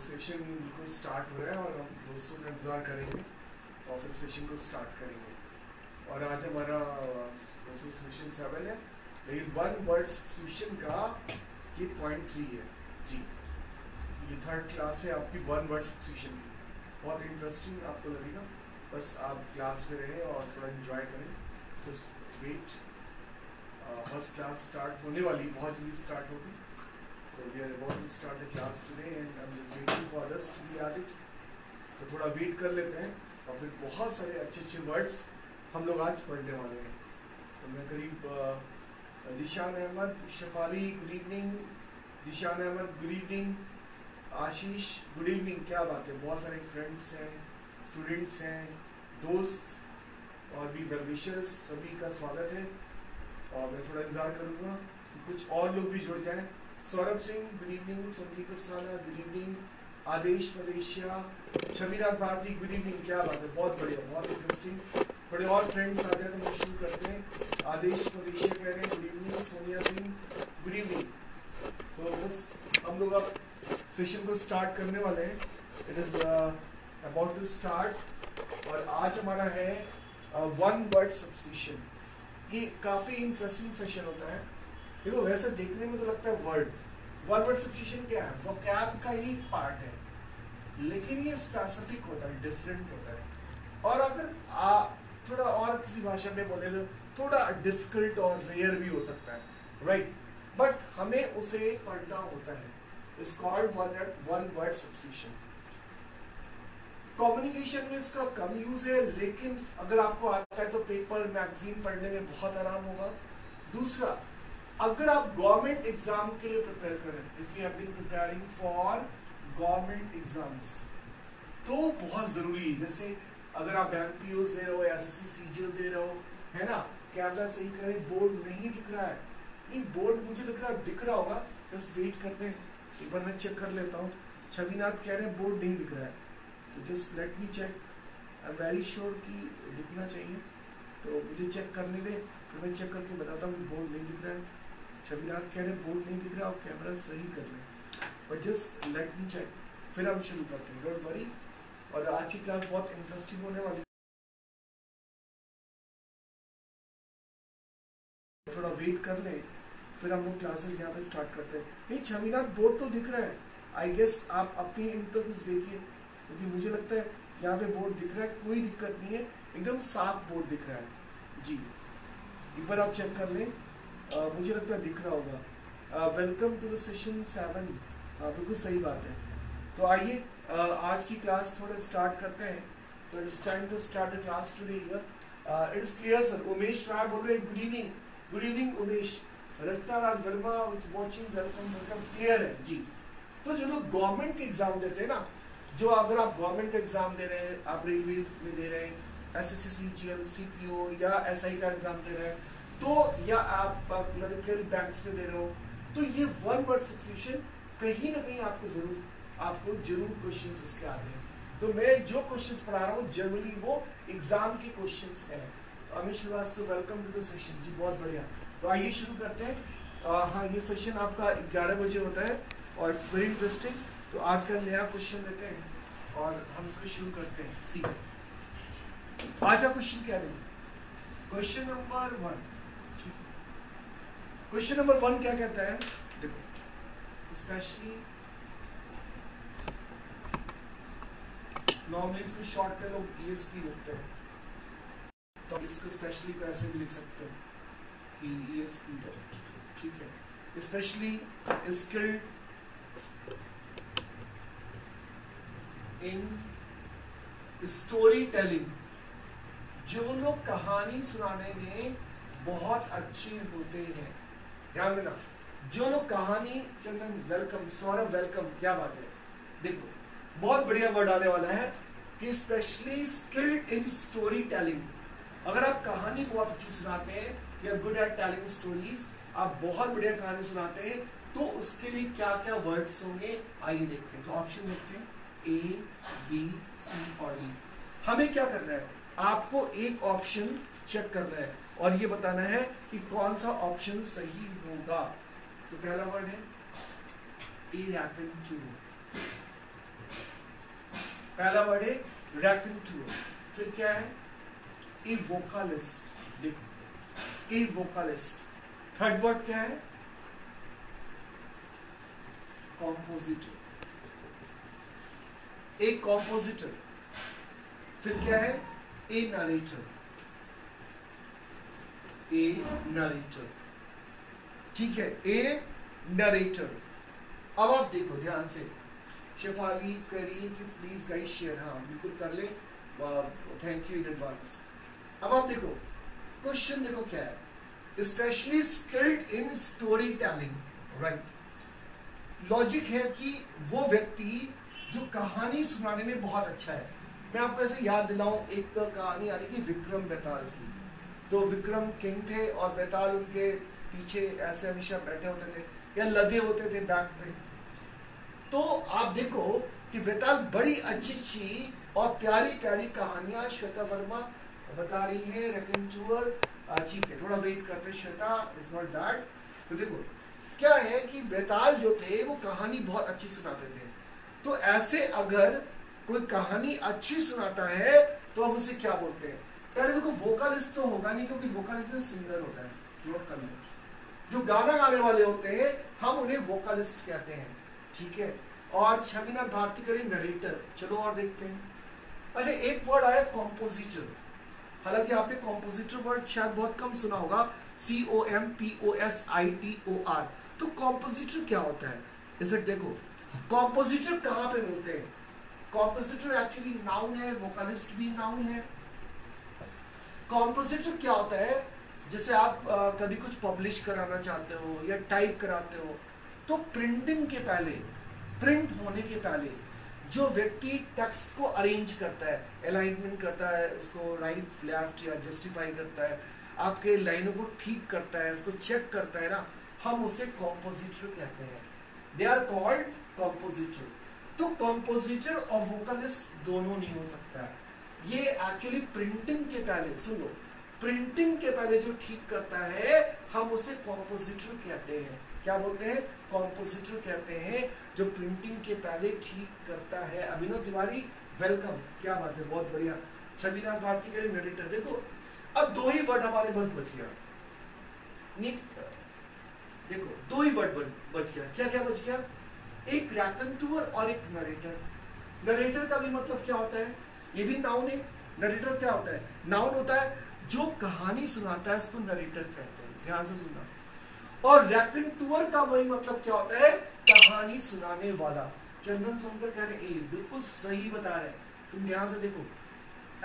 Session बिल्कुल start हो रहा है और हम दोस्तों का इंतज़ार करेंगे। और फिर सेशन को स्टार्ट करेंगे। और आज हमारा सेशन सेवन है। लेकिन वन वर्ड सब्सिट्यूशन का ये पॉइंट थ्री है। जी। ये थर्ड क्लास है, आपकी वन वर्ड सब्सिट्यूशन की। बहुत इंटरेस्टिंग आपको लगेगा। बस आप क्लास में रहें और थोड़ा इन्जॉय करें। बस वेट फ़र्स्ट क्लास स्टार्ट होने वाली, बहुत जल्दी स्टार्ट होगी। So we are about to start the class today and I'm just waiting for others to be at it. तो थोड़ा वेट कर लेते हैं। और फिर बहुत सारे अच्छे अच्छे वर्ड्स हम लोग आज पढ़ने वाले हैं। तो मैं करीब Dishan Ahmad, Shefali good evening Dishan Ahmad good evening Ashish good evening क्या बात है? बहुत सारे फ्रेंड्स हैं स्टूडेंट्स हैं, दोस्त और भी वेलविशर्स सभी का स्वागत है। और मैं थोड़ा इंतज़ार करूँगा कुछ और लोग भी जुड़ जाएँ। Saurabh Singh good evening Sandeep Asthana good evening Adesh Malaysia. Chhavinath Bharti good evening क्या बात है? बहुत बढ़िया, बहुत इंटरेस्टिंग थोड़े और फ्रेंड्स आ जाए तो शुरू करते हैं. आदेश मलेशिया कह रहे हैं good evening Sonia Singh good evening तो बस हम लोग अब सेशन को स्टार्ट करने वाले हैं. It is about to start और आज हमारा है वन वर्ड सब्सिशन ये काफ़ी इंटरेस्टिंग सेशन होता है. देखो वैसे देखने में तो लगता है वर्ड वन वर्ड सब्सिट्यूशन क्या है? वो कैब का ही पार्ट है. लेकिन ये स्पेसिफिक होता है डिफरेंट होता है. और अगर आ, थोड़ा और किसी भाषा में बोले तो थोड़ा डिफ़िकल्ट और रेयर भी हो सकता है. राइट बट हमें उसे पढ़ना होता है. It's called one one word substitution communication में इसका कम यूज़ है लेकिन अगर आपको आता है तो पेपर मैगजीन पढ़ने में बहुत आराम होगा. दूसरा अगर आप गवर्नमेंट एग्ज़ाम के लिए प्रिपेयर करें if you have been preparing for government exams तो बहुत ज़रूरी है। जैसे अगर आप बैंक पी दे रहे हो एस एस सी दे रहे हो, है ना? कैमरा सही करें बोर्ड नहीं दिख रहा है। नहीं बोर्ड मुझे लग रहा है, दिख रहा होगा। बस वेट करते हैं। एक बार मैं चेक कर लेता हूँ। छविनाथ कह रहे हैं बोर्ड नहीं दिख रहा है। तो just let me check I am very sure कि दिखना चाहिए। तो मुझे चेक करने दे। फिर मैं चेक करके बताता हूँ कि बोर्ड नहीं दिख रहा है। छविनाथ कह रहे बोर्ड नहीं दिख रहा, और कैमरा सही कर लें but just let me check फिर हम शुरू करते हैं। डोंट वरी और आज की क्लास बहुत इंटरेस्टिंग होने वाली थोड़ा वेट कर लें। फिर हम लोग क्लासेस यहाँ पे स्टार्ट करते हैं। नहीं छविनाथ बोर्ड तो दिख रहा है। आई गेस आप अपनी इन पर कुछ देखिए। क्योंकि मुझे लगता है यहाँ पे बोर्ड दिख रहा है। कोई दिक्कत नहीं है। एकदम साफ़ बोर्ड दिख रहा है। जी। एक बार आप चेक कर लें। मुझे लगता है दिख रहा होगा। Welcome to the session seven बिल्कुल सही बात है। तो आइए आज की क्लास थोड़ा स्टार्ट करते हैं। So it's time to start the class today here it is clear sir Umesh Rai बोल रहे good evening good evening Umesh. Ratna Raj Verma watching welcome welcome clear है। जी। तो जो लोग गवर्नमेंट के एग्ज़ाम देते हैं ना, जो अगर आप गवर्नमेंट एग्ज़ाम दे रहे हैं, आप रेलवे में दे रहे हैं S S C G L C P O या एस आई का एग्ज़ाम दे रहे हैं तो या आप क्लरिकल बैंक्स में दे रहे हो तो ये वन वर्ड सब्सिट्यूशन कहीं ना कहीं आपको ज़रूर आपको ज़रूर क्वेश्चन इसके आते हैं। तो मैं जो क्वेश्चंस पढ़ा रहा हूँ जनरली वो एग्ज़ाम के क्वेश्चंस हैं। तो Amit Shrivastava welcome to the session जी, बहुत बढ़िया। तो आइए शुरू करते हैं। हाँ ये सेशन आपका ग्यारह बजे होता है और इट्स वेरी इंटरेस्टिंग तो आज का नया क्वेश्चन लेते हैं और हम इसको शुरू करते हैं। सी आज का क्वेश्चन क्या देंगे question number one question number one क्या कहता है? देखो स्पेशली नॉर्मली इसको शॉर्ट में लोग ईएसपी लिखते हैं। तो इसको स्पेशली को ऐसे भी लिख सकते हैं कि ईएसपी ठीक है? Specially skilled in story telling जो लोग कहानी सुनाने में बहुत अच्छे होते हैं। ध्यान देना। जो लोग कहानी, चंदन वेलकम सौरभ वेलकम क्या बात है? देखो, बहुत बढ़िया वर्ड आने वाला है कि specially skilled in story telling अगर आप कहानी बहुत अच्छी सुनाते हैं, या गुड एट टेलिंग स्टोरीज आप बहुत बढ़िया कहानी सुनाते हैं तो उसके लिए क्या क्या वर्ड्स होंगे, आइए देखते हैं। तो ऑप्शन देखते हैं। ए बी सी और डी हमें क्या करना है? आपको एक ऑप्शन चेक करना है और ये बताना है कि कौन सा ऑप्शन सही होगा तो पहला वर्ड है पहला वर्ड है रैकेंटूर फिर क्या है? ए वोकालिस्ट देखो ए वोकालिस्ट थर्ड वर्ड क्या है? कॉम्पोजिटर ए कॉम्पोजिटर फिर क्या है? ए नरेटर ए नरेटर ठीक है? ए नरेटर अब आप देखो, ध्यान से। शेफाली करिए कि प्लीज़ गाइस शेयर हाँ बिल्कुल कर ले। थैंक यू इन एडवांस अब आप देखो क्वेश्चन देखो क्या है। Specially skilled in story telling right logic है कि वो व्यक्ति जो कहानी सुनाने में बहुत अच्छा है। मैं आपको ऐसे याद दिलाऊं, एक कहानी आ रही थी विक्रम बेताल की। तो विक्रम किंग थे और बेताल उनके पीछे ऐसे हमेशा बैठे होते थे या लदे होते थे बैक पे। तो आप देखो कि वेताल बड़ी अच्छी अच्छी और प्यारी प्यारी कहानियाँ श्वेता वर्मा बता रही है रेकनचुअल ठीक है, थोड़ा वेट करते श्वेता इज़ नॉट दैट तो देखो, क्या है कि वेताल जो थे, वो कहानी बहुत अच्छी सुनाते थे। तो ऐसे अगर कोई कहानी अच्छी सुनाता है तो हम उसे क्या बोलते हैं? पहले देखो वोकलिस्ट तो होगा नहीं, क्योंकि वोकलिस्ट में सिंगर होता है नोट कर लो जो गाना गाने वाले होते हैं, हम उन्हें वोकलिस्ट कहते हैं, ठीक है? और छविनाथ भारती करें नरेटर चलो और देखते हैं। अच्छा एक वर्ड आया कॉम्पोजिटर हालाँकि आपने कॉम्पोजिटर वर्ड शायद बहुत कम सुना होगा। C O M P O S I T O R तो कॉम्पोजिटर क्या होता है? इसे देखो। कॉम्पोजिटर कहाँ पे मिलते हैं? कॉम्पोजिटर एक्चुअली नाउन है वोकलिस्ट भी नाउन है। कॉम्पोजिटर क्या होता है? जैसे आप आ, कभी कुछ पब्लिश कराना चाहते हो या टाइप कराते हो तो प्रिंटिंग के पहले प्रिंट होने के पहले जो व्यक्ति टेक्स्ट को अरेंज करता है अलाइनमेंट करता है उसको राइट लेफ़्ट या जस्टिफाई करता है आपके लाइनों को ठीक करता है उसको चेक करता है ना हम उसे कॉम्पोजिटर कहते हैं। दे आर कॉल्ड कॉम्पोजिटर तो कॉम्पोजिटर और वोकलिस्ट दोनों नहीं हो सकता है। ये एक्चुअली प्रिंटिंग के पहले सुनो प्रिंटिंग के पहले जो ठीक करता है, हम उसे कॉम्पोजिटर कहते हैं। क्या बोलते हैं? कॉम्पोजिटर कहते हैं, जो प्रिंटिंग के पहले ठीक करता है। अभिनव तिवारी वेलकम क्या बात है, बहुत बढ़िया। छविनाथ भारती के नरेटर देखो, अब दो ही वर्ड हमारे बस बच गया। देखो, दो ही वर्ड बच गया। क्या क्या बच गया? एक रैकंटूअर और एक नरेटर नरेटर का भी मतलब क्या होता है? ये भी नाउन है। नरेटर क्या होता है? नाउन होता है जो कहानी सुनाता है, उसको नरेटर कहते हैं। ध्यान से सुनना। और रैकेंटूअर का वही मतलब क्या होता है? कहानी सुनाने वाला। चंदन सोनकर कह रहे बिल्कुल सही बता रहे तुम ध्यान से देखो।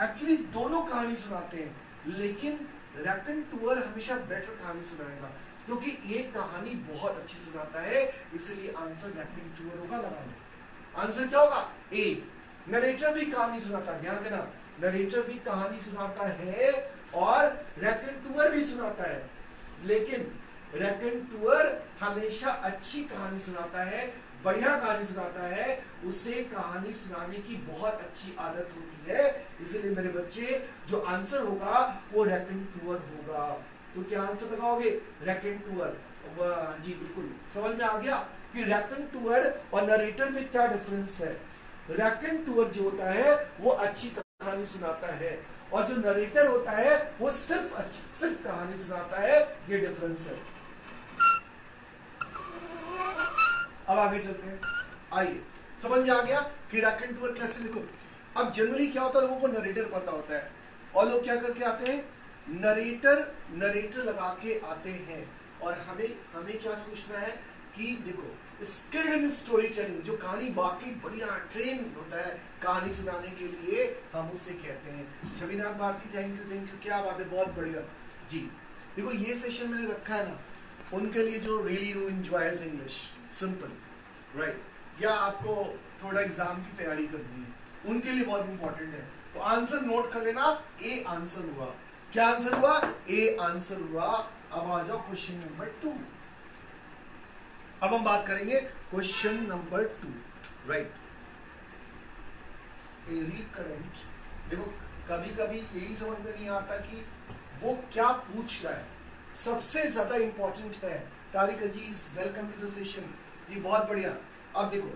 एक्चुअली दोनों कहानी सुनाते हैं, लेकिन रैकेंटूअर हमेशा बेटर कहानी सुनाएगा, क्योंकि ये कहानी बहुत अच्छी सुनाता है, इसलिए आंसर रैकन टूअर होगा लगा आंसर क्या होगा? ए नरेटर भी कहानी सुनाता है, ध्यान देना। नरेटर भी कहानी सुनाता है और रैकेंटूअर भी सुनाता है। लेकिन रैकेंटूअर हमेशा अच्छी कहानी सुनाता है, बढ़िया कहानी सुनाता है। उसे कहानी सुनाने की बहुत अच्छी आदत होती है। इसलिए मेरे बच्चे, जो आंसर होगा, वो रैकेंटूअर होगा। तो क्या आंसर लगाओगे रैकेंटूअर जी, बिल्कुल। समझ में आ गया कि रैकेंटूअर और नरेटर में क्या डिफरेंस है। रैकेंटूअर जो होता है, वो अच्छी कहानी सुनाता है। और जो नरेटर होता है, वो सिर्फ़ सिर्फ़ कहानी सुनाता है, ये डिफरेंस है। अब आगे चलते हैं। आइए, समझ में आ गया? कि रैकेट टूर कैसे लिखो? अब जनरली क्या होता है, लोगों को नरेटर पता होता है। और लोग क्या करके आते हैं? नरेटर नरेटर लगा के आते हैं। और हमें हमें क्या सोचना है? कि देखो, स्किल्ड स्टोरी टेलिंग जो कहानी वाकई बढ़िया ट्रेन होता है कहानी सुनाने के लिए, हम उसे कहते हैं। Chhavinath Bharti thank you thank you क्या बात है, बहुत बढ़िया। जी, देखो, ये सेशन मैंने रखा है ना, उनके लिए जो रियली रू इंजॉयज इंग्लिश सिंपल राइट या आपको थोड़ा एग्ज़ाम की तैयारी करनी है, उनके लिए बहुत इंपॉर्टेंट है। तो आंसर नोट कर लेना ए आंसर हुआ। क्या आंसर हुआ? ए आंसर हुआ। अब आ जाओ क्वेश्चन नंबर टू अब हम बात करेंगे question number two right recurrent देखो कभी कभी यही समझ में नहीं आता कि वो क्या पूछ रहा है। सबसे ज़्यादा इंपॉर्टेंट है। Tariq Aziz welcome to session ये बहुत बढ़िया। अब देखो,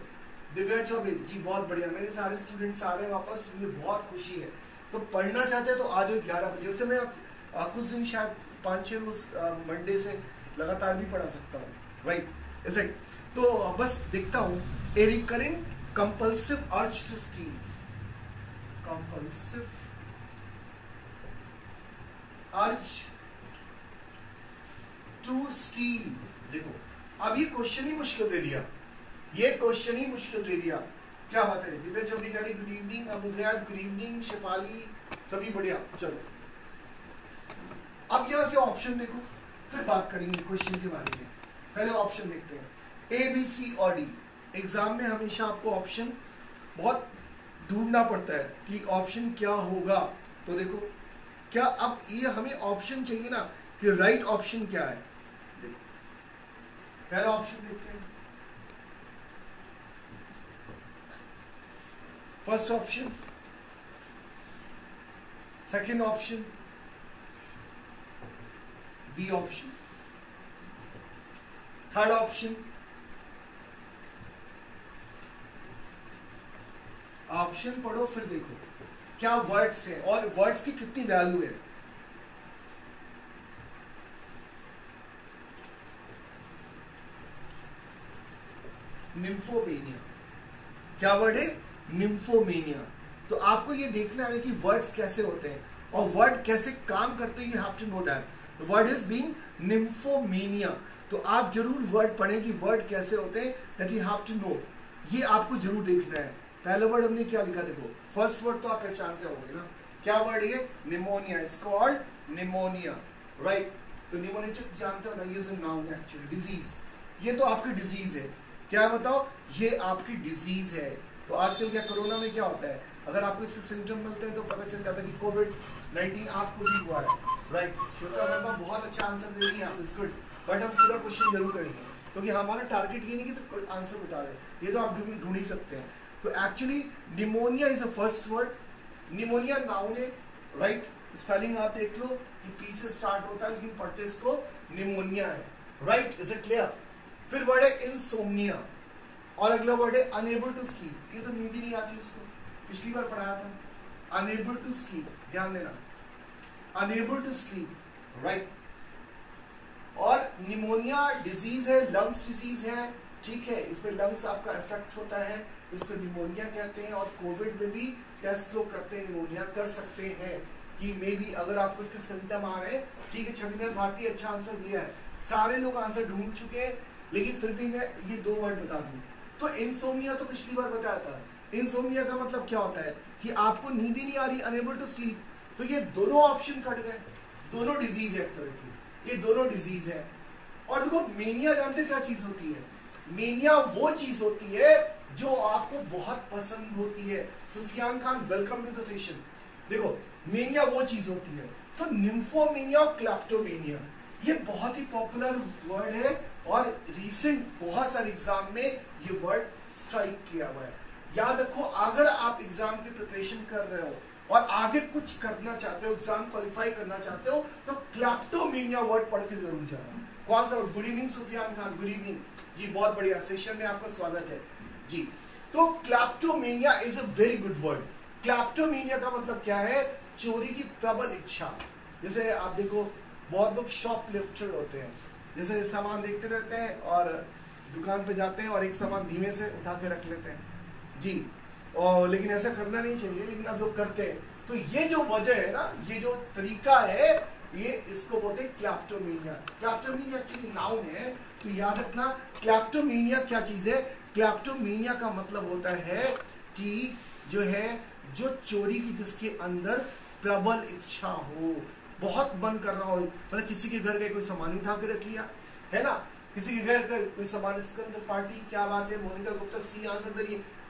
दिव्या चौबे, जी बहुत बढ़िया। मेरे सारे स्टूडेंट्स आ रहे हैं वापस, मुझे बहुत खुशी है। तो पढ़ना चाहते हैं तो आज जाओ ग्यारह बजे। वैसे मैं कुछ दिन शायद पाँच छः रोज मंडे से लगातार भी पढ़ा सकता हूँ। राइट इज़ तो बस देखता हूँ a recurring compulsive urge to steal compulsive urge to steal देखो, अब ये क्वेश्चन ही मुश्किल दे दिया। ये क्वेश्चन ही मुश्किल दे दिया। क्या बात है? Divya Chaudhary good evening Abu Zaid good evening Shefali, सभी बढ़िया। चलो। अब यहाँ से ऑप्शन देखो, फिर बात करेंगे क्वेश्चन के बारे में। पहले ऑप्शन देखते हैं. ए बी सी और डी एग्ज़ाम में हमेशा आपको ऑप्शन बहुत ढूंढना पड़ता है कि ऑप्शन क्या होगा. तो देखो, क्या अब ये हमें ऑप्शन चाहिए ना कि राइट ऑप्शन क्या है? देखो, पहला ऑप्शन देखते हैं. First option second option B option third option option पढ़ो, फिर देखो। क्या वर्ड्स है? और वर्ड्स की कितनी वैल्यू है? निम्फोमेनिया क्या वर्ड है? निम्फोमेनिया तो आपको ये देखना है कि वर्ड्स कैसे होते हैं। और वर्ड कैसे काम करते हैं you have to know that word is being nymphomania तो आप ज़रूर वर्ड पढ़ें कि वर्ड कैसे होते हैं that you have to know ये आपको ज़रूर देखना है। पहला वर्ड हमने क्या लिखा? देखो फ़र्स्ट वर्ड तो आप पहचानते होंगे ना। क्या वर्ड है pneumonia is called pneumonia right तो निमोनिया जानते हो ना? ये अ नाउन एक्चुअली डिज़ीज़ ये तो आपकी डिज़ीज़ है। क्या बताओ? ये आपकी डिज़ीज़ है। तो आजकल क्या कोरोना में क्या होता है? अगर आपको इसके सिम्टम मिलते हैं तो पता चल जाता है कि कोविड 19 आपको भी हुआ है। राइट वर्मा बहुत अच्छा आंसर दे रही है आप। इज़ गुड बट हम पूरा क्वेश्चन ज़रूर करेंगे, क्योंकि तो हमारा टारगेट ये नहीं कि आंसर बता दे, ये तो आप ढूंढ ही सकते हैं। तो actually pneumonia is a first word pneumonia noun है राइट स्पेलिंग आप देख लो, कि पी से स्टार्ट होता है, लेकिन पढ़ते इसको निमोनिया है। राइट इज़ इट क्लियर फिर वर्ड है इनसोमनिया और अगला वर्ड है अनेबल टू स्लीप ये तो नींद ही नहीं आती इसको। पिछली बार पढ़ाया था। अनेबल टू स्लीप ध्यान देना। अनेबल टू स्लीप राइट और निमोनिया डिज़ीज़ है लंग्स डिज़ीज़ है, ठीक है, इसमें लंग्स आपका इफ़ेक्ट होता है, इसको निमोनिया कहते हैं और कोविड में भी टेस्ट लोग करते हैं, निमोनिया कर सकते हैं कि मे बी अगर आपको इसके सिम्टम आ रहे हैं, ठीक है छवि भारती अच्छा आंसर दिया है। सारे लोग आंसर ढूंढ चुके हैं, लेकिन फिर भी मैं ये दो वर्ड बता दूँ। तो इंसोमिया तो पिछली बार बताया था। इंसोमिया का मतलब क्या होता है? कि आपको नींद ही नहीं आ रही अनेबल टू स्लीप तो ये दोनों ऑप्शन कट गए। दोनों डिज़ीज़ है एक तरह की। ये दोनों डिज़ीज़ है। और देखो मेनिया जानते क्या चीज़ होती है? मेनिया वो चीज़ होती है जो आपको बहुत पसंद होती है। Sufiyan Khan welcome to session देखो मेनिया वो चीज़ होती है। तो निम्फोमेनिया और क्लैप्टोमेनिया ये बहुत ही पॉपुलर वर्ड है और रिसेंट बहुत सारे एग्ज़ाम में ये वर्ड स्ट्राइक किया हुआ है। याद रखो, अगर आप एग्ज़ाम की प्रिपरेशन कर रहे हो और आगे कुछ करना चाहते हो एग्ज़ाम क्वालिफाई करना चाहते हो तो क्लैप्टोमेनिया वर्ड पढ़ के ज़रूर जाना। कौन सा good evening Sufiyan Khan. Good evening जी, बहुत बढ़िया। सेशन में आपका स्वागत है। जी तो kleptomania is a very good word kleptomania का मतलब क्या है? चोरी की प्रबल इच्छा। जैसे आप देखो, बहुत लोग शॉप लिफ्टर होते हैं। जैसे सामान देखते रहते हैं और दुकान पे जाते हैं और एक सामान धीमे से उठा के रख लेते हैं। जी और लेकिन ऐसा करना नहीं चाहिए, लेकिन अब लोग करते हैं। तो ये जो वजह है ना, ये जो तरीका है, ये इसको बोलते हैं क्लैप्टोमीनिया। क्लैप्टोमीनिया एक्चुअली नाउन है। तो याद रखना, क्लैप्टोमीनिया क्या चीज़ है? क्लैप्टोमीनिया का मतलब होता है कि जो है, जो चोरी की जिसके अंदर प्रबल इच्छा हो। बहुत मन कर रहा हो। मतलब किसी के घर गए, कोई सामान उठा के रख लिया, है ना? किसी के घर का कोई सामान, इसके अंदर पार्टी, क्या बात है? मोनिका गुप्ता, सी, आंसर दे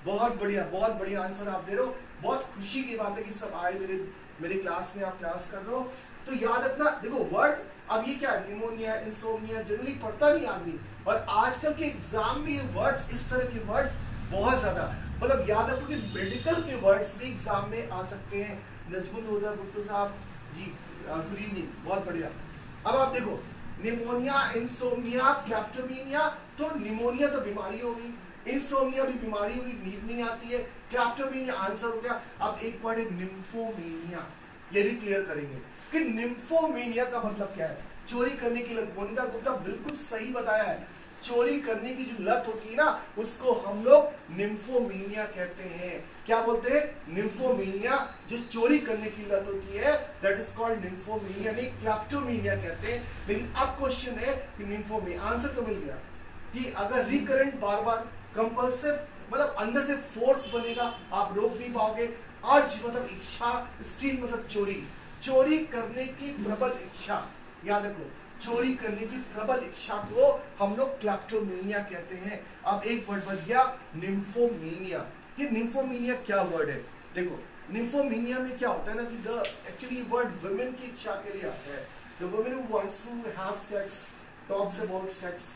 बहुत बढ़िया बहुत बढ़िया आंसर आप दे रहे हो। बहुत खुशी की बात है कि सब आए मेरे मेरे क्लास में, आप क्लास कर रहे हो। तो याद रखना, देखो वर्ड अब ये क्या है? निमोनिया इंसोमिया जनरली पढ़ता नहीं आदमी। और आजकल के एग्ज़ाम में ये वर्ड्स इस तरह के वर्ड्स बहुत ज़्यादा। मतलब याद रखो कि मेडिकल के वर्ड्स भी एग्ज़ाम में आ सकते हैं। नजमुल हुदा भुट्टो साहब। जी गुड इवनिंग बहुत बढ़िया। अब आप देखो निमोनिया इंसोमिया क्लैप्टोमीनिया तो निमोनिया तो बीमारी हो गई। इंसोमिया भी, बीमारी होगी, नींद नहीं आती है क्लैप्टोमेनिया आंसर हो गया। अब एक वर्ड है निम्फोमेनिया ये भी क्लियर करेंगे कि निम्फोमेनिया का मतलब क्या है? चोरी करने की लत मोनिका गुप्ता बिल्कुल सही बताया है। चोरी करने की जो लत होती है ना, उसको हम लोग निम्फोमीनिया कहते हैं। क्या बोलते हैं? निम्फोमीनिया जो चोरी करने की लत होती है दैट इज़ कॉल्ड निम्फोमीनिया नहीं क्लैप्टोमीनिया कहते हैं। लेकिन अब क्वेश्चन है कि निम्फोमीनिया आंसर तो मिल गया कि अगर रिकरेंट बार बार कंपल्सिव मतलब अंदर से फोर्स बनेगा, आप रोक नहीं पाओगे। अर्ज़ मतलब इच्छा स्टील मतलब चोरी। चोरी करने की प्रबल इच्छा, याद रखो। चोरी करने की प्रबल इच्छा को हम लोग क्लैप्टोमेनिया कहते हैं। अब एक वर्ड बच गया निम्फोमीनिया ये निम्फोमीनिया क्या वर्ड है? देखो निम्फोमीनिया में क्या होता है ना कि द एक्चुअली वर्ड वुमेन की इच्छा के लिए आता है। The women who wants to have sex talks about sex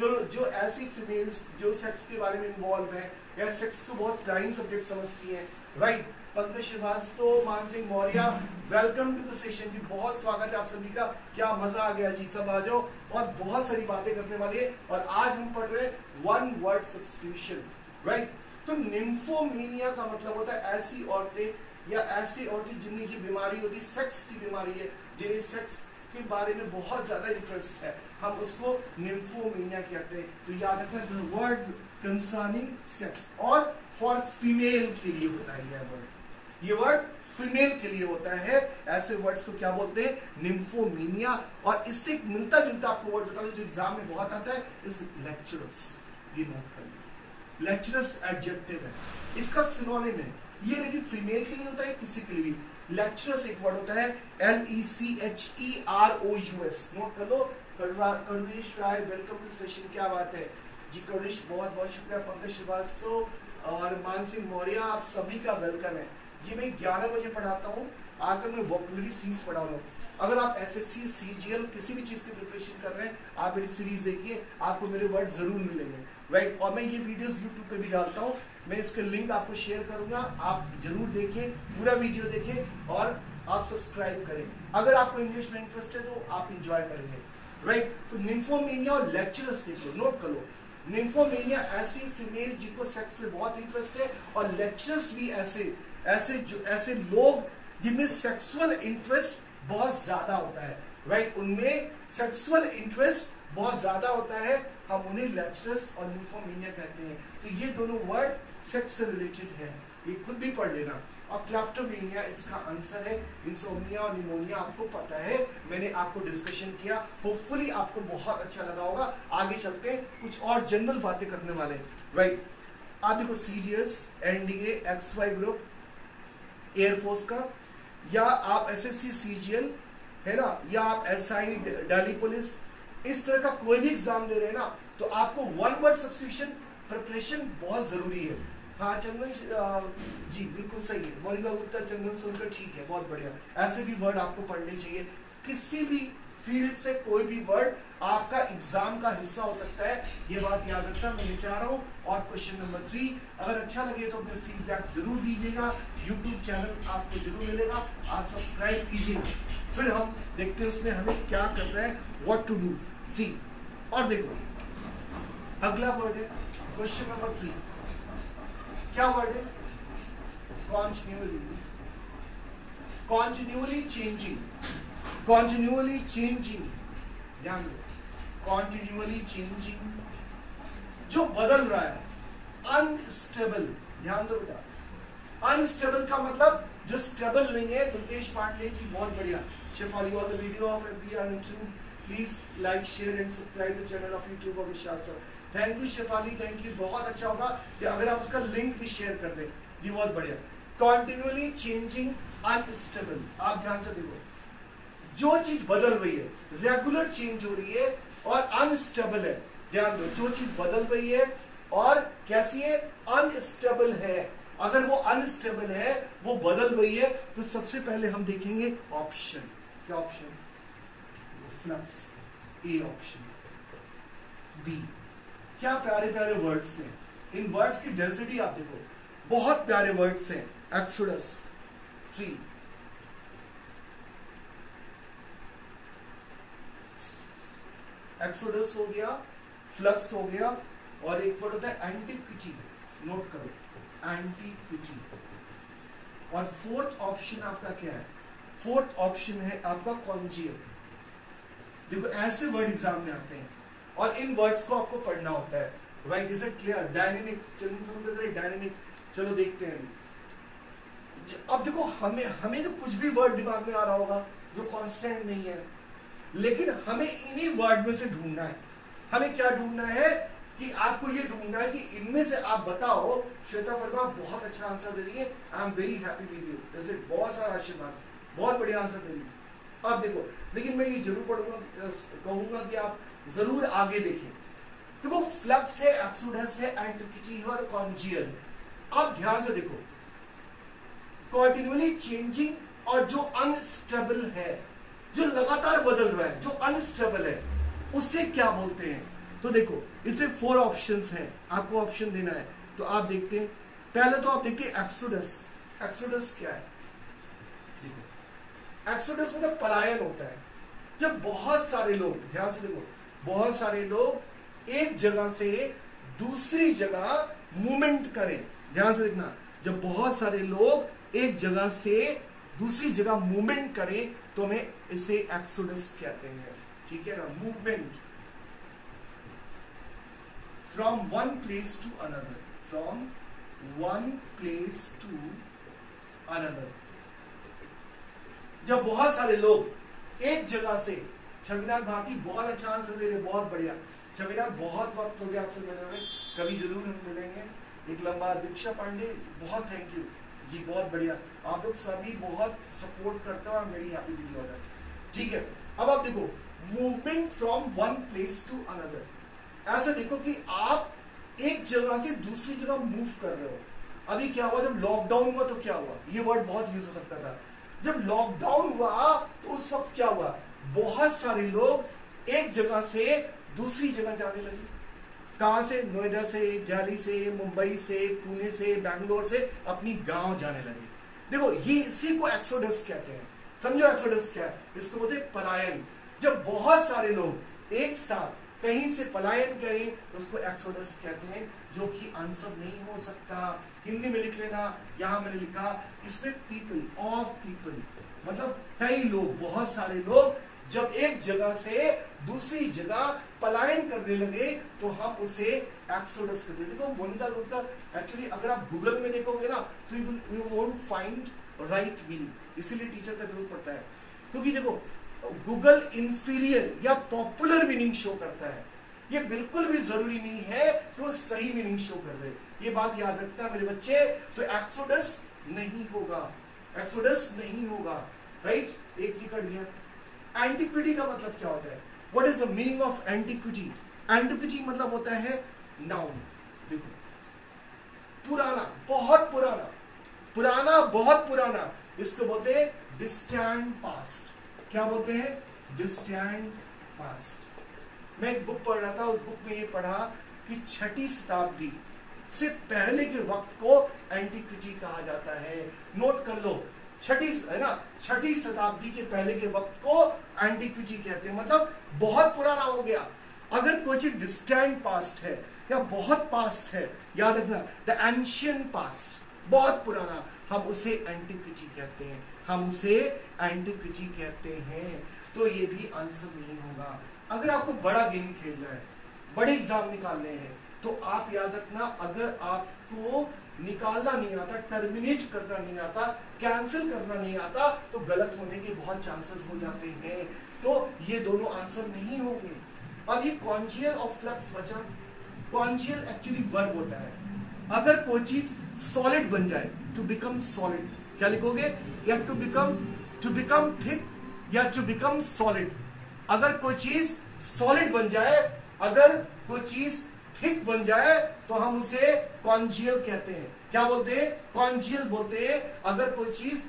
जो जो ऐसी फीमेल्स जो सेक्स के बारे में इन्वॉल्व है, या सेक्स को बहुत प्राइम सब्जेक्ट समझती हैं right? Pankaj Shrivastava Maan Singh Maurya welcome to the session जी, बहुत स्वागत है आप सभी का। क्या मज़ा आ गया जी, सब आ जाओ। और बहुत सारी बातें करने वाली है। और आज हम पढ़ रहे वन वर्ड सब्सटीट्यूशन राइट तो निम्फोमीनिया का मतलब होता है ऐसी औरतें, या ऐसी औरतें जिनमें ये बीमारी होती सेक्स की बीमारी है, जिन्हें सेक्स के बारे में बहुत ज़्यादा इंटरेस्ट है। हम उसको निम्फोमीनिया कहते हैं। तो याद रखना द वर्ड कंसर्निंग सेक्स और फॉर फीमेल के लिए होता है यह वर्ड ये वर्ड फीमेल के लिए होता है। ऐसे वर्ड्स को क्या बोलते हैं? निम्फोमीनिया और इससे मिलता जुलता आपको वर्ड बता दें, जो एग्ज़ाम में बहुत आता है इस लेक्चरस ये नोट कर लीजिए लेक्चरस एडजेक्टिव है। इसका सिनोनिम है। ये लेकिन फीमेल के लिए होता है किसी के लिए भी? लेक्चरस एक वर्ड होता है। L E C H E R O U S note कर लो। Karunesh Rai welcome to session क्या बात है? जी, करुणेश, बहुत बहुत शुक्रिया, पंकज श्रीवास्तव और मानसिंह मौर्य, आप सभी का वेलकम है। जी, मैं ग्यारह बजे पढ़ाता हूँ आकर मैं वोकबलरी सीरीज़ पढ़ा रहा हूँ। अगर आप S S C C G L किसी भी चीज़ की प्रिपरेशन कर रहे हैं, आप मेरी सीरीज़ देखिए, आपको मेरे वर्ड ज़रूर मिलेंगे। राइट और मैं ये वीडियोस यूट्यूब पे भी डालता हूँ। मैं इसके लिंक आपको शेयर करूँगा, आप ज़रूर देखें पूरा वीडियो देखें और आप सब्सक्राइब करें। अगर आपको इंग्लिश में इंटरेस्ट है तो आप इंजॉय करेंगे। राइट तो निम्फोमीनिया और लेक्चरस देखो नोट करो निम्फोमीनिया ऐसी फीमेल जिनको सेक्स में बहुत इंटरेस्ट है और लेक्चरस भी ऐसे ऐसे जो, ऐसे लोग जिनमें सेक्सुअल इंटरेस्ट बहुत ज़्यादा होता है। राइट उनमें सेक्सुअल इंटरेस्ट बहुत ज़्यादा होता है। हम उन्हें लेक्चरस और निम्फोमीनिया कहते हैं। तो ये दोनों वर्ड सेक्स से रिलेटेड है। ये खुद भी पढ़ लेना। और क्लैप्टोमीनिया इसका आंसर है। इंसोमिया और निमोनिया, आपको पता है। मैंने आपको डिस्कशन किया। होपफुली आपको बहुत अच्छा लगा होगा। आगे चलते हैं। कुछ और जनरल बातें करने वाले राइट आप देखो serious NDA X Y group air force का। या आप S S C C G L है ना? या आप एस आई डेली पुलिस इस तरह का कोई भी एग्ज़ाम दे रहे हैं ना तो आपको वन वर्ड सब्सटीट्यूशन प्रिपरेशन बहुत ज़रूरी है। हाँ चंदन जी, बिल्कुल सही है। मोनिका गुप्ता, चंदन सुनकर ठीक है, बहुत बढ़िया। ऐसे भी वर्ड आपको पढ़ने चाहिए। किसी भी फ़ील्ड से कोई भी वर्ड आपका एग्ज़ाम का हिस्सा हो सकता है। ये बात याद रखना, मैं चाह रहा हूँ। और क्वेश्चन नंबर थ्री अगर अच्छा लगे तो अपने फीडबैक ज़रूर दीजिएगा। यूट्यूब चैनल आपको ज़रूर मिलेगा। आप सब्सक्राइब कीजिएगा। फिर हम देखते हैं उसमें हमें क्या करना है व्हाट टू डू सी और देखो, अगला वर्ड है क्वेश्चन नंबर थ्री क्या वर्ड है continually continually changing continually changing ध्यान दो। कॉन्टिन्यूअली चेंजिंग जो बदल रहा है अनस्टेबल ध्यान दो बेटा। अनस्टेबल का मतलब जो स्टेबल नहीं है, दुर्गेश पांडे जी, बहुत बढ़िया। Shefali all video off on YouTube please like share and subscribe the channel of YouTube of Vishal sir thank you Shefali thank you बहुत अच्छा होगा कि अगर आप उसका लिंक भी शेयर कर दें जी बहुत बढ़िया। कॉन्टिन्यूअली चेंजिंग अनस्टेबल आप ध्यान से देखो। जो चीज़ बदल रही है रेगुलर चेंज हो रही है और अनस्टेबल है। ध्यान दो, जो चीज़ बदल रही है और कैसी है? अनस्टेबल है। अगर वो अनस्टेबल है, वो बदल रही है तो सबसे पहले हम देखेंगे ऑप्शन क्या option flux A option B क्या प्यारे प्यारे वर्ड्स हैं। इन वर्ड्स की डेंसिटी आप देखो। बहुत प्यारे वर्ड्स हैं। एक्सोडस थ्री एक्सोडस हो गया फ्लक्स हो गया, और एक वर्ड होता है एंटीक्विटी नोट करो एंटीक्विटी और फोर्थ ऑप्शन आपका क्या है? फोर्थ ऑप्शन है आपका कॉन्जियल देखो, ऐसे वर्ड एग्ज़ाम में आते हैं। और इन वर्ड्स को आपको पढ़ना होता है। Right is it clear dynamic चलिए डायनेमिक चलो देखते हैं। अब देखो, हमें हमें तो कुछ भी वर्ड दिमाग में आ रहा होगा, जो कांस्टेंट नहीं है। लेकिन हमें इन्हीं वर्ड में से ढूंढना है। हमें क्या ढूंढना है कि आपको ये ढूंढना है कि इनमें से आप बताओ, श्वेता वर्मा बहुत अच्छा आंसर दे रही है। I am very happy with you जैसे बहुत सारा आशीर्वाद। बहुत बढ़िया आंसर दे रही है। अब देखो, लेकिन मैं ये ज़रूर पढ़ूँगा कहूँगा कि आप ज़रूर आगे देखें। देखो फ्लक्स है एक्सोडस है एंटिकिटी और कॉन्जियल अब ध्यान से देखो। कॉन्टिन्यूली चेंजिंग और जो अनस्टेबल है, जो लगातार बदल रहा है, जो अनस्टेबल है उससे क्या बोलते हैं? तो देखो, इसमें फोर ऑप्शंस हैं। आपको ऑप्शन देना है। तो आप देखते हैं। पहले तो आप देखिए एक्सोडस एक्सोडस क्या है? एक्सोडस मतलब पलायन होता है। जब बहुत सारे लोग, ध्यान से देखो बहुत सारे लोग एक जगह से दूसरी जगह मूवमेंट करें। ध्यान से देखना, जब बहुत सारे लोग एक जगह से दूसरी जगह मूवमेंट करें तो हमें इसे एक्सोडस कहते हैं। ठीक है ना? Movement from one place to another from one place to another जब बहुत सारे लोग एक जगह से छविनाथ भारती बहुत अच्छा आंसर दे रहे बहुत बढ़िया। छविनाथ बहुत वक्त हो गया आपसे मिले हुए कभी ज़रूर हम मिलेंगे। एक लंबा दीक्षा पांडे, बहुत थैंक यू जी, बहुत बढ़िया। आप लोग सभी बहुत सपोर्ट करते हो मेरी हैप्पी वीडियो ठीक है, अब आप देखो movement from one place to another ऐसा देखो कि आप एक जगह से दूसरी जगह मूव कर रहे हो। अभी क्या हुआ, जब लॉकडाउन हुआ तो क्या हुआ? ये वर्ड बहुत यूज़ हो सकता था। जब लॉकडाउन हुआ तो उस वक्त क्या हुआ? बहुत सारे लोग एक जगह से दूसरी जगह जाने लगे। कहा से, नोएडा से, दिल्ली से, मुंबई से, पुणे से, बैंगलोर से अपनी गाँव जाने लगे। देखो, ये इसी को एक्सोडस कहते हैं। समझो एक्सोडस क्या है? इसको बोलते पलायन। जब बहुत सारे लोग एक साथ कहीं से पलायन करें, उसको एक्सोडस कहते हैं, जो कि आंसर नहीं हो सकता। हिंदी में लिख लेना, यहाँ मैंने लिखा, इसमें पीपल ऑफ़ पीपल मतलब कई लोग, बहुत सारे लोग जब एक जगह से दूसरी जगह पलायन करने लगे तो हम उसे एक्सोडस करते देखो, मोनिका गुप्ता एक्चुअली अगर आप गूगल में देखोगे ना तो you won't find right meaning इसीलिए टीचर का ज़रूरत पड़ता है। क्योंकि देखो गूगल इंफीरियर या पॉपुलर मीनिंग शो करता है। ये बिल्कुल भी ज़रूरी नहीं है कि वो सही मीनिंग शो कर दे। ये बात याद रखना मेरे बच्चे तो एक्सोडस नहीं होगा। एक्सोडस नहीं होगा। राइट एक जी गया एंटिक्विटी का मतलब क्या होता है? What is the meaning of antiquity antiquity मतलब होता है नाउन देखो, पुराना, बहुत पुराना। पुराना, बहुत पुराना। इसको बोलते हैं डिस्टेंट पास्ट क्या बोलते हैं? डिस्टैंड पास्ट मैं एक बुक पढ़ रहा था, उस बुक में ये पढ़ा कि छठी शताब्दी से पहले के वक्त को एंटीक्विटी कहा जाता है। नोट कर लो छठी है ना, छठी शताब्दी के पहले के वक्त को एंटीक्विटी कहते हैं। मतलब बहुत पुराना हो गया। अगर कोई चीज़ डिस्टेंट पास्ट है, या बहुत पास्ट है, याद रखना द एंशियन पास्ट बहुत पुराना, हम उसे एंटीक्विटी कहते हैं। हम उसे एंटीक्विटी कहते हैं। तो ये भी आंसर नहीं होगा। अगर आपको बड़ा गेम खेलना है, बड़े एग्ज़ाम निकालने हैं तो आप याद रखना, अगर आपको निकालना नहीं आता टर्मिनेट करना नहीं आता कैंसिल करना नहीं आता तो गलत होने के बहुत चांसेस हो जाते हैं। तो ये दोनों आंसर नहीं होंगे। अब ये कॉन्जियल ऑफ़ फ्लक्स बचा कॉन्जियल एक्चुअली वर्ब होता है। अगर कोई चीज़ सॉलिड बन जाए टू बिकम सॉलिड क्या लिखोगे? या to become to become thick या टू बिकम सॉलिड अगर कोई चीज़ सॉलिड बन जाए, अगर कोई चीज़ थिक बन जाए तो हम उसे कॉन्जियल कहते हैं। क्या बोलते हैं? कॉन्जियल बोलते हैं, अगर कोई चीज़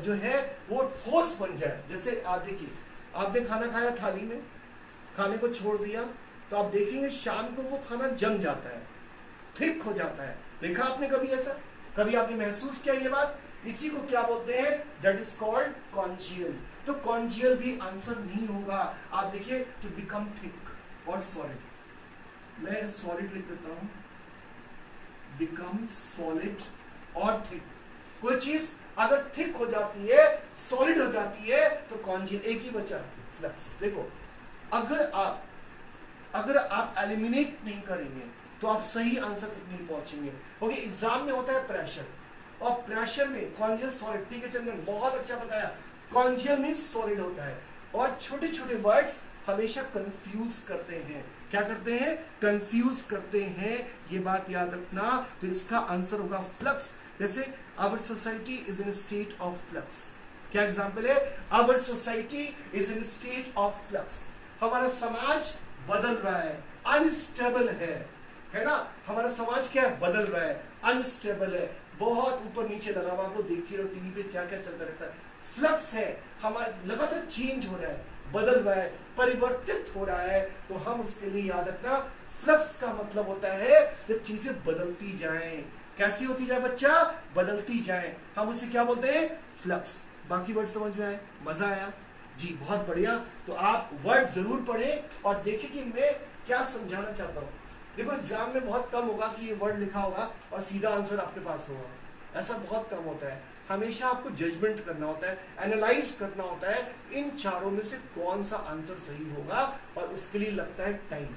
जो है, वो ठोस बन जाए। जैसे आप देखिए, आपने खाना खाया थाली में, खाने को छोड़ दिया तो आप देखेंगे शाम को वो खाना जम जाता है थिक हो जाता है। देखा आपने कभी ऐसा? कभी आपने महसूस किया ये बात? इसी को क्या बोलते हैं? दैट इज़ कॉल्ड कॉन्जियल तो कॉन्जियल भी आंसर नहीं होगा। आप देखिए टू बिकम थिक और सॉलिड मैं सॉलिड लिख देता हूँ। बिकम सॉलिड और थिक कोई चीज़ अगर थिक हो जाती है सॉलिड हो जाती है तो कॉन्जियल एक ही बचा फ्लक्स देखो, अगर आप अगर आप एलिमिनेट नहीं करेंगे तो आप सही आंसर तक नहीं पहुँचेंगे। क्योंकि एग्ज़ाम में होता है प्रेशर और प्रेशर में कॉन्जियल सॉलिड ठीक है चंदन बहुत अच्छा बताया। कॉन्जियल मीन सॉलिड होता है। और छोटे छोटे वर्ड्स हमेशा कंफ्यूज करते हैं। क्या करते हैं? कंफ्यूज करते हैं, ये बात याद रखना तो इसका आंसर होगा फ्लक्स जैसे our society is in state of flux क्या एग्ज़ाम्पल है? Our society is in state of flux हमारा समाज बदल रहा है अनस्टेबल है है ना? हमारा समाज क्या है? बदल रहा है अनस्टेबल है. बहुत ऊपर नीचे लगा हुआ आपको देखिए रहो टीवी पे क्या क्या चलता रहता है. फ्लक्स है, हमारा लगातार चेंज हो रहा है, बदल रहा है. परिवर्तित हो रहा है तो हम उसके लिए याद रखना फ्लक्स का मतलब होता है जब चीज़ें बदलती जाएँ। कैसी होती जाए बच्चा? बदलती जाए। हम उसे क्या बोलते हैं? फ्लक्स बाकी वर्ड समझ में आए? मज़ा आया। जी, बहुत बढ़िया। तो आप वर्ड ज़रूर पढ़ें और देखें कि मैं क्या समझाना चाहता हूँ। देखो एग्ज़ाम में बहुत कम होगा कि ये वर्ड लिखा होगा और सीधा आंसर आपके पास होगा। ऐसा बहुत कम होता है। हमेशा आपको जजमेंट करना होता है एनालाइज करना होता है, इन चारों में से कौन सा आंसर सही होगा और उसके लिए लगता है टाइम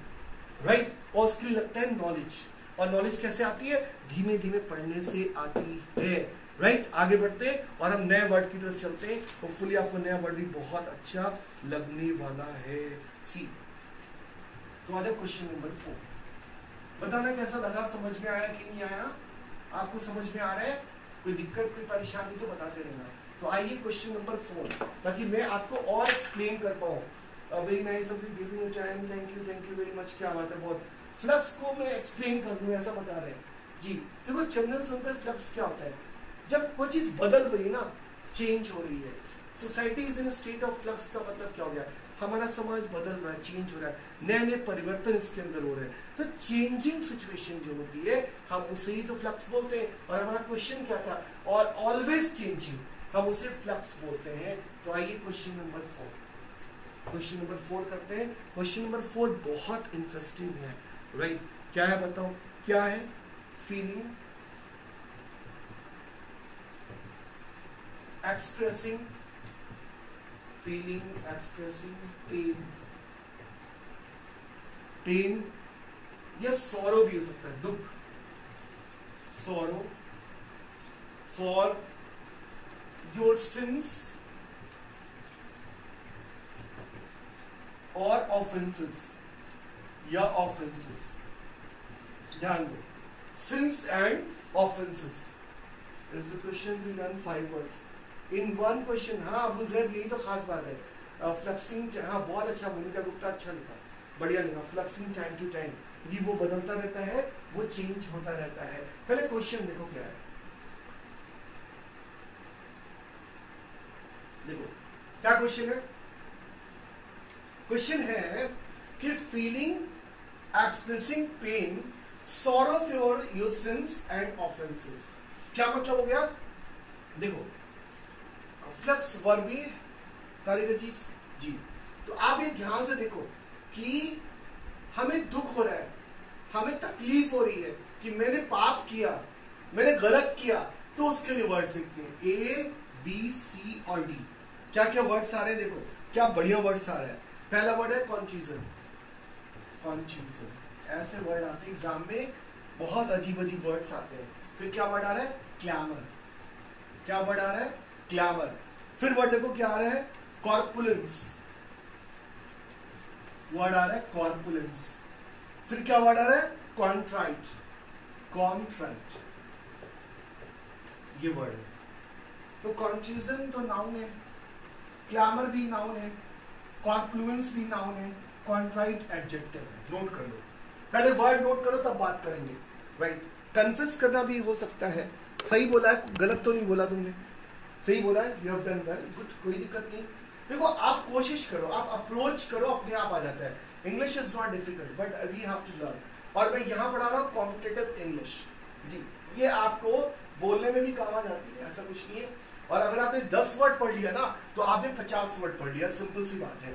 राइट right? और उसके लिए लगता है नॉलेज और नॉलेज कैसे आती है? धीमे धीमे पढ़ने से आती है राइट right? आगे बढ़ते हैं और हम नए वर्ड की तरफ़ चलते हैं। होपफुली आपको नया वर्ड भी बहुत अच्छा लगने वाला है. सी तो आ क्वेश्चन नंबर फोर बताना कैसा लगा? समझ में आया कि नहीं आया? आपको समझ में आ रहा है? कोई दिक्कत, कोई परेशानी तो बताते रहना। तो आइए क्वेश्चन नंबर फोर ताकि मैं आपको और एक्सप्लेन कर पाऊँ। Very nice of you giving time thank you thank you very much क्या बात है, बहुत। फ्लक्स को मैं एक्सप्लेन कर दूँ, ऐसा बता रहे हैं। जी, देखो चंदन सुनकर फ्लक्स क्या होता है? जब कोई चीज़ बदल रही है ना चेंज हो रही है। Society is in state of flux का मतलब क्या हो गया? हमारा समाज बदल रहा है चेंज हो रहा है नए नए परिवर्तन इसके अंदर हो रहे हैं। तो चेंजिंग सिचुएशन जो होती है, हम उसे ही तो फ्लक्स बोलते हैं। और हमारा क्वेश्चन क्या था? और ऑलवेज चेंजिंग हम उसे फ्लक्स बोलते हैं। तो आइए question number four question number four करते हैं। क्वेश्चन नंबर फोर बहुत इंटरेस्टिंग है। Right right? क्या है बताओ? क्या है? Feeling expressing feeling expressing pain pain या सोरो भी हो सकता है, दुख। सोरो फॉर योर सिंस और ऑफेंसेस या ऑफेंसेस ध्यान दो। Sins and offences is the question we learn five words in one question हाँ अबू जैद यही तो खास बात है। फ्लक्सिंग हाँ बहुत अच्छा मोनिका गुप्ता अच्छा लिखा। बढ़िया लिखा। फ्लक्सिंग टाइम टू टाइम ये वो बदलता रहता है, वो चेंज होता रहता है। पहले क्वेश्चन देखो क्या है। देखो, क्या क्वेश्चन है? क्वेश्चन है कि feeling expressing pain sorrow for your sins and offences क्या मतलब हो गया? देखो फ्लक्स वर्बी करेगा चीज़ जी तो आप ये ध्यान से देखो कि हमें दुख हो रहा है, हमें तकलीफ़ हो रही है कि मैंने पाप किया, मैंने गलत किया तो उसके लिए वर्ड लिखते हैं। ए बी सी और डी क्या क्या वर्ड्स आ रहे हैं देखो, क्या बढ़िया वर्ड्स आ रहे हैं। पहला वर्ड है कॉन्फ्यूजन कॉन्फ्यूजन ऐसे वर्ड आते हैं एग्ज़ाम में बहुत अजीब अजीब वर्ड्स आते हैं। फिर क्या वर्ड आ रहा है? क्लैमर क्या वर्ड आ रहा है? क्लैमर फिर वर्ड देखो क्या आ रहा है? कॉर्पुलेंस वर्ड आ रहा है कॉर्पुलेंस फिर क्या वर्ड आ रहा है? कॉन्ट्राइट कॉन्ट्राइट ये वर्ड है। तो कॉन्फ्यूजन तो नाउन है। क्लैमर भी नाउन है। कॉन्फ्लुएंस भी नाउन है। कॉन्ट्राइट एडजेक्टिव है। नोट कर लो। पहले वर्ड नोट करो, तब बात करेंगे। राइट कन्फ्यूज़ करना भी हो सकता है। सही बोला है, गलत तो नहीं बोला तुमने। सही बोला you have done well good कोई दिक्कत नहीं। देखो, आप कोशिश करो, आप अप्रोच करो, अपने आप आ जाता है। English is not difficult but we have to learn और मैं यहाँ पढ़ा रहा हूँ कॉम्पिटेटिव इंग्लिश जी, ये आपको बोलने में भी काम आ जाती है, ऐसा कुछ नहीं है। और अगर आपने दस वर्ड पढ़ लिया ना तो आपने पचास वर्ड पढ़ लिया सिंपल सी बात है।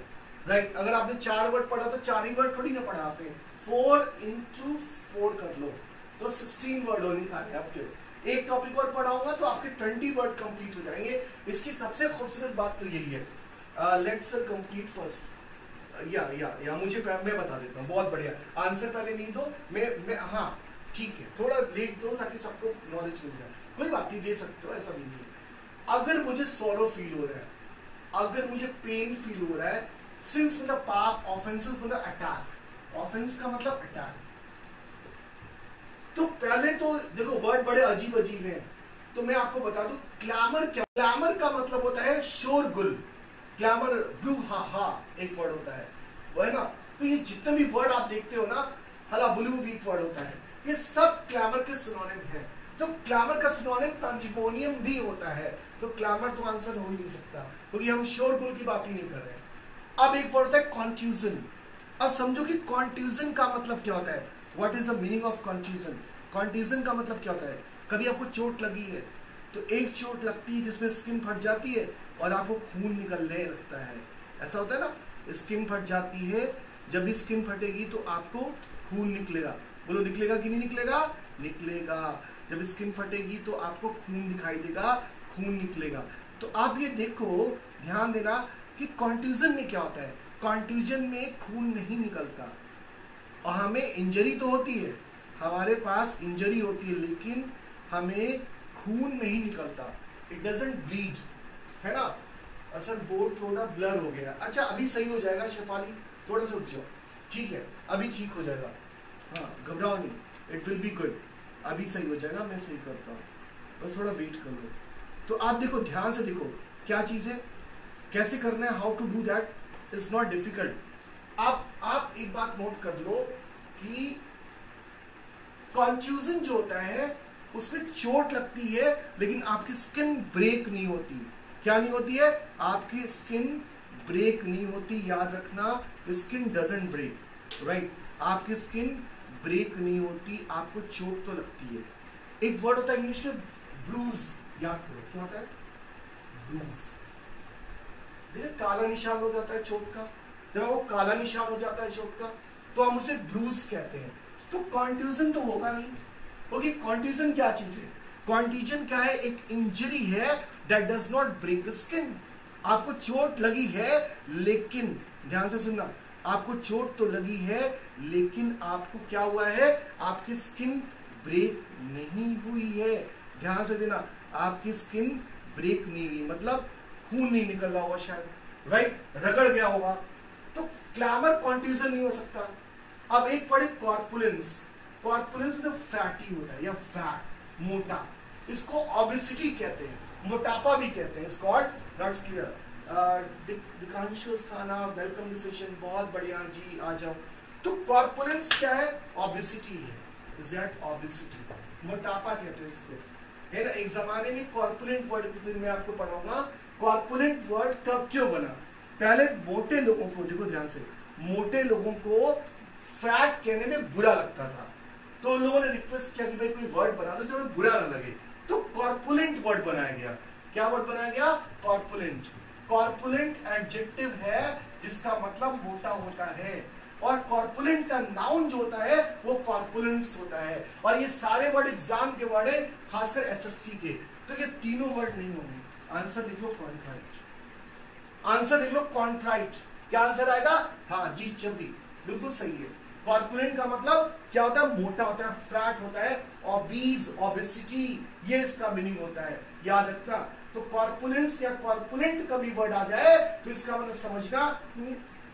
राइट अगर आपने चार वर्ड पढ़ा तो चार ही वर्ड थोड़ी ना पढ़ा आपने। फोर इंटू फोर कर लो तो सिक्सटीन वर्ड होने आ रहे आपके। एक टॉपिक और पढ़ाऊँगा तो आपके ट्वेंटी वर्ड कंप्लीट हो जाएँगे। इसकी सबसे खूबसूरत बात तो यही है। लेट्स कंप्लीट फ़र्स्ट या या या, मुझे मैं बता देता हूँ। बहुत बढ़िया। आंसर पहले नहीं दो। मैं मैं हाँ ठीक है। थोड़ा लेट दो ताकि सबको नॉलेज मिल जाए। कोई बात नहीं, दे सकते हो, ऐसा भी नहीं अगर मुझे सोरो फील हो रहा है, अगर मुझे पेन फील हो रहा है सिंस मतलब पाप ऑफेंसेस मतलब अटैक ऑफेंस का मतलब अटैक तो पहले तो देखो वर्ड बड़े अजीब अजीब हैं। तो मैं आपको बता दूँ क्लैमर क्या? क्लैमर का मतलब होता है शोरगुल। क्लैमर ब्लू हा हा एक वर्ड होता है। वो है ना? तो ये जितने भी वर्ड आप देखते हो ना, हला ब्लू भी एक वर्ड होता है। ये सब क्लैमर के सिनोनिम है। तो क्लैमर का सिनोनिम पंजिमोनियम भी होता है। तो क्लैमर तो आंसर हो ही नहीं सकता, क्योंकि तो हम शोर गुल की बात ही नहीं कर रहे अब एक वर्ड होता है कॉन्ट्यूजन अब समझो कि कॉन्ट्यूजन का मतलब क्या होता है? What is the meaning of contusion contusion का मतलब क्या होता है? कभी आपको चोट लगी है तो एक चोट लगती है जिसमें स्किन फट जाती है और आपको खून निकलने लगता है। ऐसा होता है ना? स्किन फट जाती है, जब भी स्किन फटेगी तो आपको खून निकलेगा। बोलो, निकलेगा कि नहीं निकलेगा? निकलेगा। जब स्किन फटेगी तो आपको खून दिखाई देगा, खून निकलेगा। तो आप ये देखो, ध्यान देना कि कॉन्ट्यूजन में क्या होता है? कॉन्ट्यूजन में खून नहीं निकलता। और हमें इंजरी तो होती है। हमारे पास इंजरी होती है, लेकिन हमें खून नहीं निकलता। इट डजेंट ब्लीड है ना? असल बोर्ड थोड़ा ब्लर हो गया। अच्छा अभी सही हो जाएगा शेफाली, थोड़ा सा रुक जाओ ठीक है, अभी ठीक हो जाएगा। हाँ घबराओ नहीं इट विल बी गुड अभी सही हो जाएगा, मैं सही करता हूँ। बस थोड़ा वेट कर लो। तो आप देखो, ध्यान से देखो, क्या चीज़ है? कैसे करना है? How to do that is not difficult आप आप एक बात नोट कर लो कि कॉन्फ्यूजन जो होता है, उसमें चोट लगती है, लेकिन आपकी स्किन ब्रेक नहीं होती। क्या नहीं होती है? आपकी स्किन ब्रेक नहीं होती। याद रखना स्किन डजेंट ब्रेक राइट आपकी स्किन ब्रेक नहीं होती, आपको चोट तो लगती है। एक वर्ड होता है इंग्लिश में ब्रूज याद करो। क्या होता है? ब्रूज देखिए, काला निशान हो जाता है चोट का। जब वो काला निशान हो जाता है चोट का तो हम उसे ब्रूज कहते हैं। तो कॉन्ट्यूजन तो होगा नहीं। क्योंकि कॉन्ट्यूजन क्या चीज़ है? कॉन्ट्यूजन क्या है? एक इंजरी है that does not break the skin आपको चोट लगी है, लेकिन, ध्यान से सुनना, आपको चोट तो लगी है, लेकिन आपको क्या हुआ है? आपकी स्किन ब्रेक नहीं हुई है। ध्यान से देना, आपकी स्किन ब्रेक नहीं हुई मतलब खून नहीं निकल रहा होगा शायद। राइट रगड़ गया होगा। तो क्लैमर कॉन्ट्यूजन नहीं हो सकता। अब एक वर्ड कॉर्पुलेंस कॉर्पुलेंस मतलब फैटी होता है या फैट मोटा. इसको ओबेसिटी कहते हैं. मोटापा भी कहते हैं. It's called not clear Dikanshu Sthana welcome session बहुत बढ़िया जी आ जाओ तो कॉर्पुलेंस क्या है? ओबेसिटी है. इज़ दैट ओबेसिटी मोटापा कहते हैं इसको. है ना? एक जमाने में कॉर्पुलेंट वर्ड किस दिन मैं आपको पढ़ाऊँगा. कॉर्पुलेंट वर्ड कब क्यों बना? पहले मोटे लोगों को, देखो ध्यान से. मोटे लोगों को फैट कहने में बुरा लगता था। तो उन लोगों ने रिक्वेस्ट किया कि भाई कोई वर्ड बना दो जो बुरा ना लगे। तो कॉर्पुलेंट वर्ड बनाया गया। क्या वर्ड बनाया गया? कॉर्पुलेंट कॉर्पुलेंट एडजेक्टिव है, जिसका मतलब मोटा होता है। और कॉर्पुलेंट का नाउन जो होता है, वो कॉर्पुलेंस होता है। और ये सारे वर्ड एग्ज़ाम के वर्ड है, खासकर एसएससी के। तो ये तीनों वर्ड नहीं होंगे। आंसर लिख लो कॉन्ट्राइट आंसर लिख लो कॉन्ट्राइट क्या आंसर आएगा? हाँ जी, चबी। बिल्कुल सही है। कॉर्पुलेंट का मतलब क्या होता है? मोटा होता है फ्रैट होता है ऑबीज ओबेसिटी ये इसका मीनिंग होता है। याद रखना तो कॉर्पुलेंस या कॉर्पुलेंट का भी वर्ड आ जाए तो इसका मतलब समझना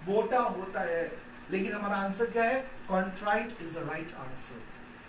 मोटा होता है। लेकिन हमारा आंसर क्या है? Contrite is the right answer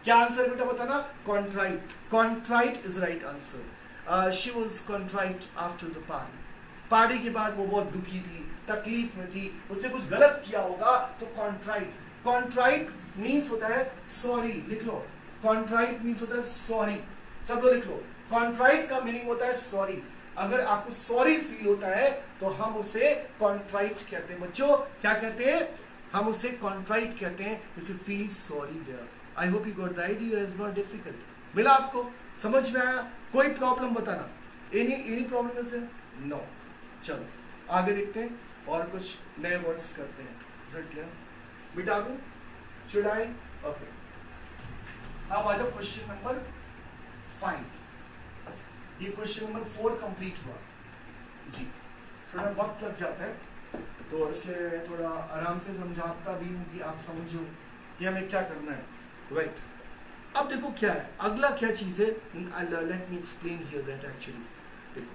क्या आंसर बेटा बताना? Contrite contrite is right answer she was contrite after the party party के बाद वो बहुत दुखी थी, तकलीफ़ में थी, उसने कुछ गलत किया होगा तो कॉन्ट्राइट कॉन्ट्राइट मीन्स होता है सॉरी लिख लो। कॉन्ट्राइट मीन्स होता है सॉरी सब लोग लिख लो। कॉन्ट्राइट का मीनिंग होता है सॉरी अगर आपको सॉरी फील होता है तो हम उसे कॉन्ट्राइट कहते हैं। बच्चों, क्या कहते हैं? हम उसे कॉन्ट्राइट कहते हैं। If you feel sorry there I hope you got the idea is not difficult मिला आपको? समझ में आया? कोई प्रॉब्लम बताना। Any any problem is no चलो, आगे देखते हैं। और कुछ नए वर्ड्स करते हैं। रिज़ल्ट क्या दूँ शुड आई ओके अब आ जाओ क्वेश्चन नंबर फाइव ये क्वेश्चन नंबर फोर कंप्लीट हुआ। जी। थोड़ा वक्त लग जाता है। तो इसलिए थोड़ा आराम से समझाता भी हूँ कि आप समझो कि हमें क्या करना है। Right right. अब देखो क्या है। अगला क्या चीज़ है? Let me explain here that actually देखो।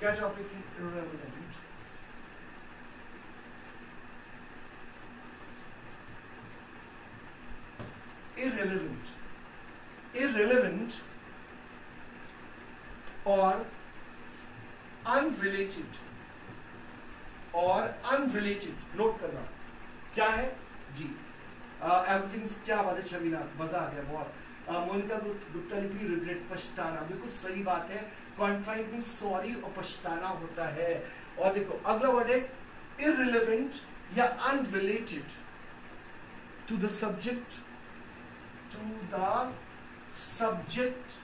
क्या टॉपिक है? Irrelevant. Irrelevant or unrelated और unrelated. नोट करना। क्या है? जी एवरीथिंग uh, क्या बात है? छबीना मज़ा आ गया बहुत। मोनिका गुप्ता लिख रही रिग्रेट पछताना। बिल्कुल सही बात है। कॉन्ट्राइट मीन सॉरी और पछताना होता है। और देखो अगला वर्ड है इररिलेवेंट या unrelated to the subject to the subject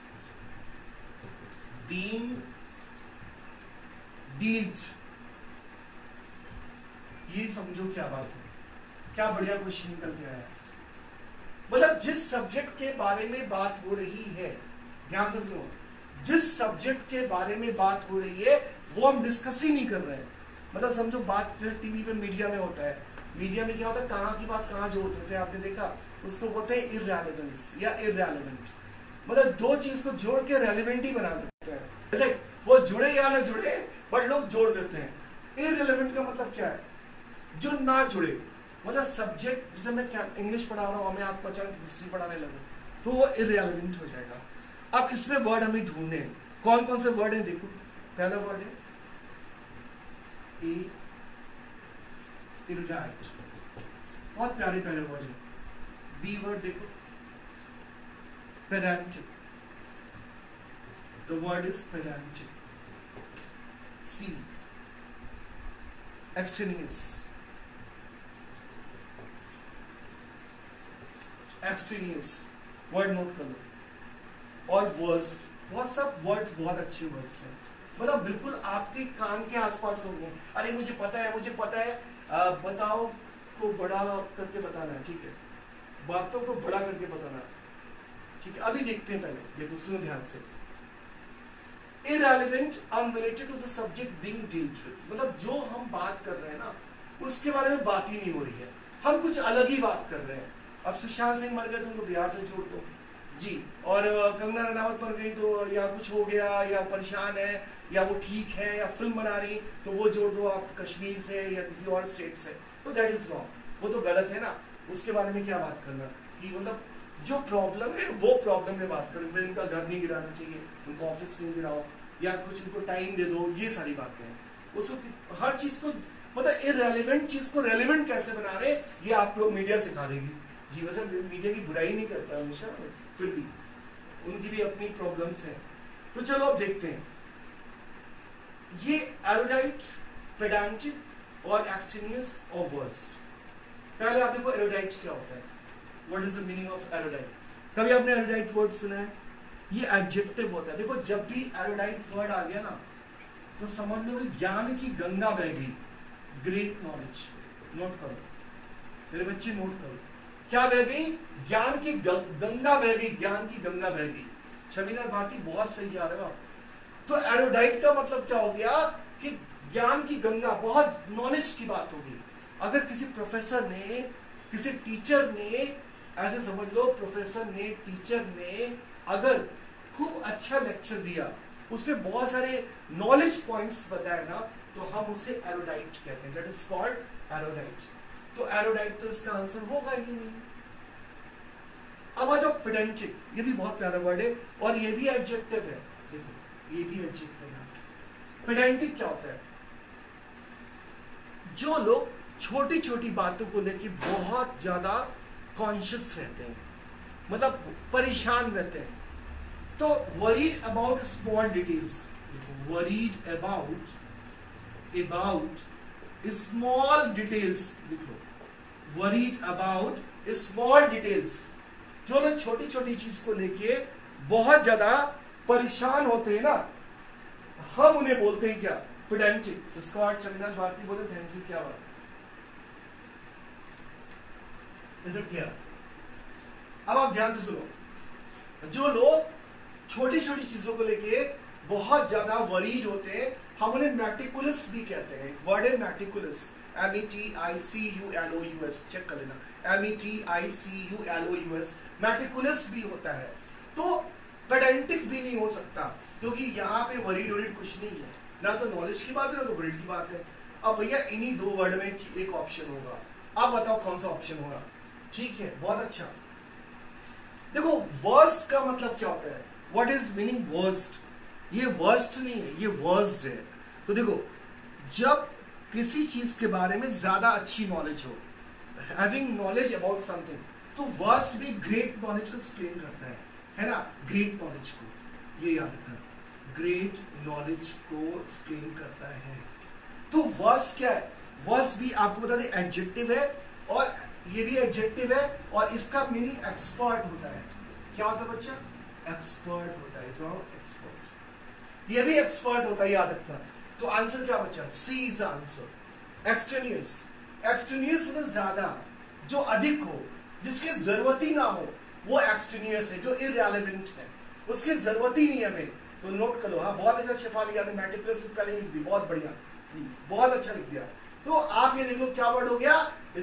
being dealt ये समझो क्या बात है। क्या बढ़िया क्वेश्चन निकल के आया। मतलब जिस सब्जेक्ट के बारे में बात हो रही है, ध्यान से सुनो, जिस सब्जेक्ट के बारे में बात हो रही है, वो हम डिस्कस ही नहीं कर रहे हैं। मतलब समझो बात टीवी पे मीडिया में होता है। मीडिया में क्या होता है? कहाँ की बात, कहाँ जोड़ते थे, आपने देखा? उसको बोलते हैं इरेलीवेंस या इरेलीवेंट मतलब दो चीज़ को जोड़ के रेलिवेंट ही बना देते हैं। जैसे वो जुड़े या ना जुड़े बट लोग जोड़ देते हैं। इरेलीवेंट का मतलब क्या है? जो ना जुड़े। मतलब सब्जेक्ट जैसे मैं क्या इंग्लिश पढ़ा रहा हूँ मैं आपको अचानक हिस्ट्री पढ़ाने लगू तो वो इरेलीवेंट हो जाएगा। अब इसमें वर्ड हमें ढूँढने कौन कौन से वर्ड है? देखो, पहला वर्ड है, ए इरुडाइट बहुत प्यारे प्यारे वर्ड है। बी वर्ड देखो pedantic the word is pedantic c extraneous extraneous word note कर. लो और वर्स्ट बहुत सब वर्ड्स बहुत अच्छे वर्ड्स हैं. मतलब बिल्कुल आपके कान के आसपास होंगे. अरे मुझे पता है मुझे पता है. आ, बताओ को बड़ा करके बताना है ठीक है? बातों को बड़ा करके बताना। ठीक है अभी देखते हैं पहले देखो सुनो ध्यान से। Unrelated to the subject being dealt with. मतलब जो हम बात कर रहे हैं ना, उसके बारे में बात ही नहीं हो रही है। हम कुछ अलग ही बात कर रहे हैं। अब सुशांत सिंह मर गए तो उनको बिहार से छोड़ दो। जी, और कंगना रनावत मर गई तो या कुछ हो गया, या परेशान है, या वो ठीक है, या फ़िल्म बना रही तो वो जोड़ दो आप कश्मीर से या किसी और स्टेट से। तो दैट इज़ रॉन्ग वो तो गलत है ना। उसके बारे में क्या बात करना? कि मतलब जो प्रॉब्लम है, वो प्रॉब्लम में बात करो। इनका घर नहीं गिराना चाहिए, उनको ऑफ़िस नहीं गिराओ, या कुछ उनको टाइम दे दो, ये सारी बातें हैं। उसको हर चीज़ को मतलब इरेलीवेंट चीज़ को रेलिवेंट कैसे बना रहे, ये आप लोग मीडिया सिखा देगी। जी, वैसे मीडिया की बुराई नहीं करता हमेशा, फिर भी। उनकी भी अपनी प्रॉब्लम्स हैं। तो चलो अब देखते हैं। ये एरोडाइट पेडांटिक और एक्सटेनियस और वर्स्ट पहले आप देखो एरोडाइट क्या होता है। What is the meaning of erudite कभी आपने एरोडाइट वर्ड सुना है? ये एडजेक्टिव होता है। देखो, जब भी एरोडाइट वर्ड आ गया ना तो समझ लो ज्ञान की गंगा बह गई। ग्रेट नॉलेज नोट करो। मेरे बच्चे नोट करो। क्या बह गई? ज्ञान की गंगा बह गई। ज्ञान की गंगा बह गई। शमीना भारती, बहुत सही जा रहे हो तो एरोडाइट का मतलब क्या हो गया कि ज्ञान की गंगा, बहुत नॉलेज की बात होगी अगर किसी प्रोफेसर ने, किसी टीचर ने, ऐसे समझ लो प्रोफेसर ने टीचर ने अगर खूब अच्छा लेक्चर दिया उसमें बहुत सारे नॉलेज पॉइंट्स बताए ना तो हम उसे एरोडाइट कहते हैं। दैट इज़ कॉल्ड एरोडाइट तो एरोडाइट तो इसका आंसर होगा ही नहीं। अब आ जाओ पेडेंटिक ये भी बहुत प्यारा वर्ड है और ये भी एडजेक्टिव है। देखो, ये भी एडजेक्टिव है। पेडेंटिक क्या होता है? जो लोग छोटी छोटी बातों को लेकर बहुत ज़्यादा कॉन्शियस रहते हैं। मतलब परेशान रहते हैं। तो worried about small details worried about about small details लिखो। वरीड अबाउट स्मॉल डिटेल्स जो लोग छोटी छोटी चीज़ को लेके बहुत ज़्यादा परेशान होते हैं ना, हम उन्हें बोलते हैं क्या? पिडेंटिक स्कॉट चंद्रनाथ भारती बोले थैंक यू क्या बात इज़ इट क्लियर अब आप ध्यान से सुनो। जो लोग छोटी छोटी चीज़ों को लेके बहुत ज़्यादा वरीड होते हैं, हम उन्हें मैटिकुलस भी कहते हैं। वर्ड है meticulous M E T I C U L O U S check कर लेना। M E T I C U L O U S meticulous भी होता है। तो पेडेंटिक भी नहीं हो सकता, क्योंकि यहाँ पे वरीड वरीड कुछ नहीं है। ना तो नॉलेज की बात है, ना तो वरीड की बात है। अब भैया इन्हीं दो वर्ड में एक ऑप्शन होगा। आप बताओ कौन सा ऑप्शन होगा? ठीक है, बहुत अच्छा। देखो वर्स्ट का मतलब क्या होता है? व्हाट इज़ मीनिंग वर्स्ट ये वर्स्ट नहीं है, ये वर्स्ट है। तो देखो, जब किसी चीज़ के बारे में ज़्यादा अच्छी नॉलेज हो हैविंग नॉलेज अबाउट समथिंग तो वर्स्ट भी ग्रेट नॉलेज को एक्सप्लेन करता है है ना? ग्रेट नॉलेज को, ये याद रखना। ग्रेट नॉलेज को एक्सप्लेन करता है। तो वर्स्ट क्या है? वर्स्ट भी आपको बता दें एडजेक्टिव है और ये भी एडजेक्टिव है और इसका मीनिंग एक्सपर्ट होता है। क्या होता है बच्चा? एक्सपर्ट होता है एक्सपर्ट ये भी एक्सपर्ट होता है याद रखना। तो आंसर क्या बच्चा? C is answer extraneous extraneous मतलब ज़्यादा। जो अधिक हो, जिसकी ज़रूरत ही ना हो, वो एक्सटेनियस है, जो इरेलीवेंट है। उसकी ज़रूरत ही नहीं है हमें। तो नोट करो हाँ बहुत अच्छा शेफाली आपने मैट्रिकुलस पहले लिख दी बहुत बढ़िया। बहुत अच्छा लिख दिया। तो आप ये देख लो, क्या वर्ड हो गया?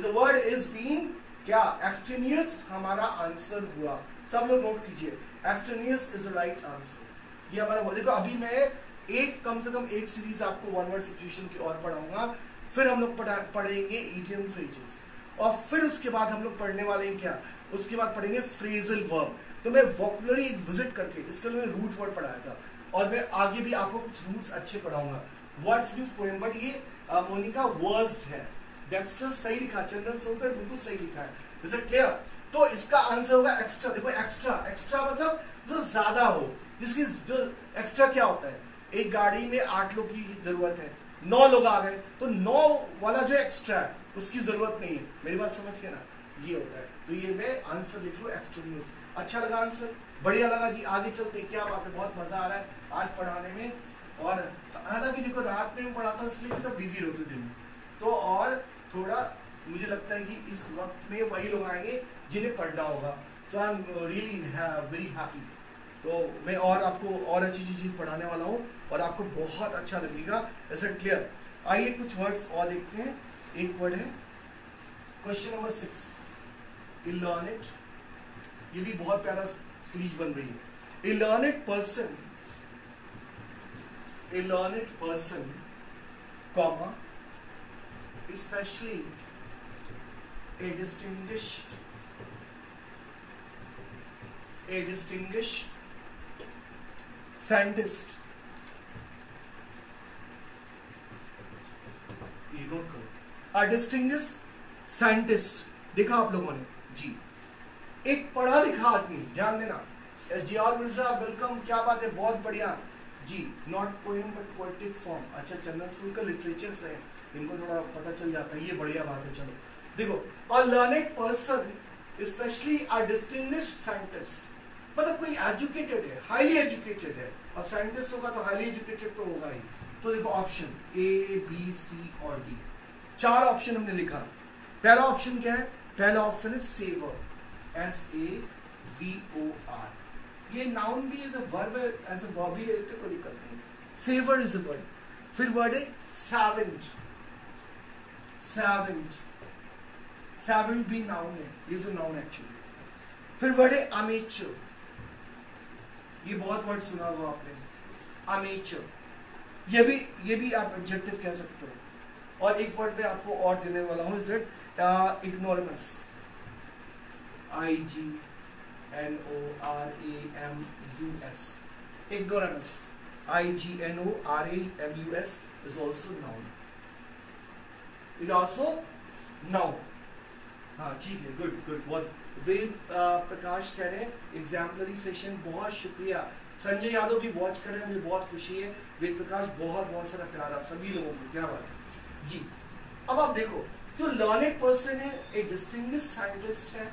द वर्ड इज़ बीन क्या? एक्सटेनियस हमारा आंसर हुआ। सब लोग नोट कीजिए। Extraneous is the right answer ये हमारा देखो, अभी मैं एक, कम से कम एक सीरीज़ आपको वन वर्ड सिचुएशन की और पढ़ाऊँगा। फिर हम लोग पढ़ेंगे ईडियम फ्रेजेस और फिर उसके बाद हम लोग पढ़ने वाले हैं क्या? उसके बाद पढ़ेंगे फ्रेजल वर्ब तो मैं वॉकुलरी विज़िट करके, इसके लिए रूट वर्ड पढ़ाया था। और मैं आगे भी आपको कुछ रूट्स अच्छे पढ़ाऊँगा। वर्ड्स मीन्स पोएम बट ये मोनिका वर्स्ट है। डेक्स्टर सही लिखा चंदन सोनकर बिल्कुल सही लिखा है। इट क्लियर तो इसका आंसर होगा एक्स्ट्रा देखो एक्स्ट्रा एक्स्ट्रा मतलब जो ज़्यादा हो, जिसकी जो एक्स्ट्रा क्या होता है? एक गाड़ी में आठ लोग की ज़रूरत है, नौ लोग आ गए तो नौ वाला जो एक्स्ट्रा है, उसकी ज़रूरत नहीं है। मेरी बात समझ के ना? ये होता है। तो ये मैं आंसर लिख लू एक्सट्रीमियस अच्छा लगा आंसर बढ़िया लगा जी, आगे चलते क्या बात है, बहुत मज़ा आ रहा है आज पढ़ाने में। और हालाँकि देखो, रात में पढ़ाता हूँ, इसलिए सब बिज़ी रहते दिन में। तो और थोड़ा मुझे लगता है कि इस वक्त में वही लोग आएँगे जिन्हें पढ़ना होगा। So I am really very happy तो मैं और आपको और अच्छी चीज़ पढ़ाने वाला हूँ और आपको बहुत अच्छा लगेगा। ऐसा क्लियर आइए कुछ वर्ड्स और देखते हैं। एक वर्ड है क्वेश्चन नंबर सिक्स इलर्नेट ये भी बहुत प्यारा सीरीज़ बन रही है। A learned person learned person, comma, especially a distinguished, a distinguished scientist. ये नोट करो। अ डिस्टिंग्विश साइंटिस्ट देखा आप लोगों ने? जी। एक पढ़ा लिखा आदमी ध्यान देना। जियाउल मिर्ज़ा वेलकम क्या बात है? बहुत बढ़िया। जी not poem but poetic form अच्छा चंदन सिंह का लिटरेचर से इनको थोड़ा पता चल जाता है, ये बढ़िया बात है, चलो। देखो a learned person specially a distinguish scientist मतलब कोई एजुकेटेड है हाईली एजुकेटेड है। अब साइंटिस्ट होगा तो हाईली एजुकेटेड तो होगा ही। तो देखो ऑप्शन ए बी सी और डी चार ऑप्शन हमने लिखा। पहला ऑप्शन क्या है? पहला ऑप्शन है savor S A V O R ये नाउन भी as a verb as a verb ही रहते कोई दिक्कत नहीं। सेवर इज़ अ वर्ड फिर वर्ड है सैवेंट सैवेंट सैवेंट भी नाउन है इज़ अ नाउन एक्चुअली फिर वर्ड है अमेचर ये बहुत वर्ड सुना होगा आपने. अमेचर ये भी ये भी आप एडजेक्टिव कह सकते हो। और एक वर्ड में आपको और देने वाला हूँ is it ignoramus I G N O R A M U S. Ignoramus. I G N O R A M U S is also noun. Is also noun. हाँ ठीक है गुड गुड बहुत वेद प्रकाश कह रहे हैं एग्जाम्पलरी सेशन बहुत शुक्रिया। संजय यादव भी वॉच कर रहे हैं, मुझे बहुत खुशी है। वेद प्रकाश, बहुत बहुत सारा प्यार आप सभी लोगों को, क्या बात है? जी, अब आप देखो, जो लर्नेड पर्सन है एक डिस्टिंग साइंटिस्ट है,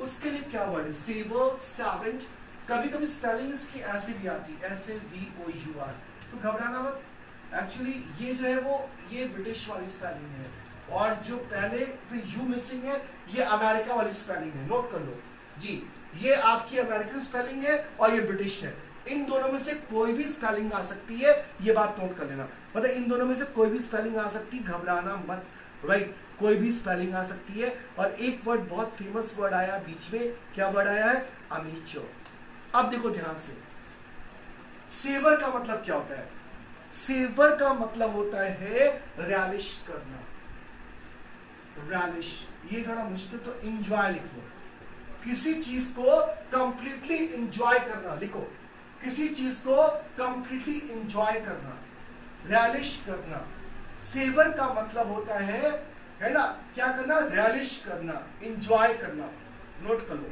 उसके लिए क्या वर्ड है सेवर सेवेंट कभी कभी स्पेलिंग इसकी ऐसे भी आती है ऐसे वी ओ यू आर तो घबराना मत। एक्चुअली ये जो है वो, ये ब्रिटिश वाली स्पेलिंग है। और जो पहले यू मिसिंग है, ये अमेरिका वाली स्पेलिंग है। नोट कर लो। जी, ये आपकी अमेरिकन स्पेलिंग है और ये ब्रिटिश है। इन दोनों में से कोई भी स्पेलिंग आ सकती है, ये बात नोट कर लेना। मतलब इन दोनों में से कोई भी स्पेलिंग आ सकती, घबराना मत। राइट कोई भी स्पेलिंग आ सकती है। और एक वर्ड बहुत फ़ेमस वर्ड आया बीच में। क्या वर्ड आया है? अमीचो अब देखो ध्यान से। सेवर का मतलब क्या होता है? सेवर का मतलब होता है रैलिश करना। रैलिश ये थोड़ा मुश्किल तो इंजॉय लिखो। किसी चीज़ को कंप्लीटली इंजॉय करना, लिखो। किसी चीज़ को कंप्लीटली इंजॉय करना रैलिश करना। सेवर का मतलब होता है है ना? क्या करना? रैलिश करना इंजॉय करना। नोट कर लो।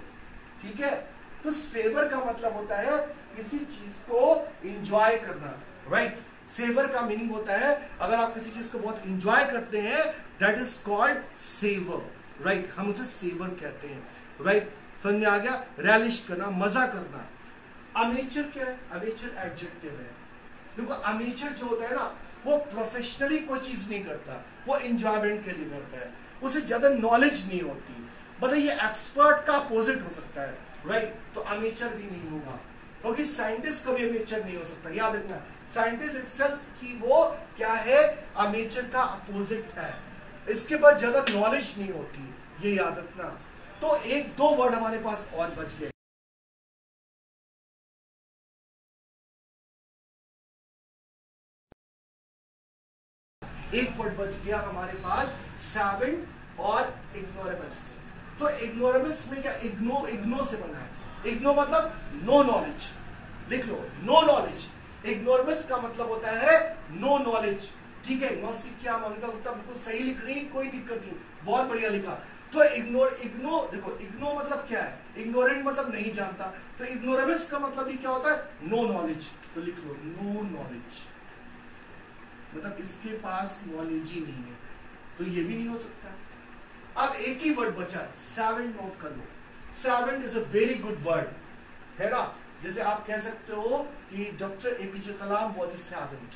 ठीक है? तो सेवर का मतलब होता है किसी चीज़ को इंजॉय करना। राइट सेवर का मीनिंग होता है, अगर आप किसी चीज़ को बहुत इंजॉय करते हैं that is called savor right हम उसे सेवर कहते हैं राइट? समझ में आ गया? रैलिश करना, मज़ा करना। अमेचर क्या है? अमेचर एडजेक्टिव है। देखो अमेचर जो होता है ना, वो प्रोफेशनली कोई चीज़ नहीं करता, वो इंजॉयमेंट के लिए करता है। उसे ज़्यादा नॉलेज नहीं होती। मतलब ये एक्सपर्ट का अपोजिट हो सकता है राइट तो अमेचर भी नहीं होगा। क्योंकि साइंटिस्ट कभी अमेचर नहीं हो सकता, याद रखना। साइंटिस्ट इटसेल्फ की वो क्या है? अमेचर का अपोजिट है। इसके बाद ज़्यादा नॉलेज नहीं होती। ये याद रखना। तो एक दो वर्ड हमारे पास और बच गए। एक वर्ड बच गया हमारे पास सेवन और इग्नोरेमस तो इग्नोरेमस में क्या इग्नो इग्नो से बना है? इग्नो मतलब नो नॉलेज लिख लो नो नॉलेज इग्नोरमेंस का मतलब होता है नो नॉलेज ठीक है नो सिक्या मोनिका उत्तर बिल्कुल सही लिख रही कोई दिक्कत नहीं। बहुत बढ़िया लिखा। तो इग्नोर इग्नो देखो इग्नो मतलब क्या है? इग्नोरेंट मतलब नहीं जानता। तो इग्नोरेंस का मतलब ही क्या होता है? नो नॉलेज तो लिख लो नो नॉलेज मतलब इसके पास नॉलेज ही नहीं है। तो ये भी नहीं हो सकता। अब एक ही वर्ड बचा सेवन नोट कर लो। Savant is a very good word है ना? जैसे आप कह सकते हो कि doctor APJ Kalam was a savant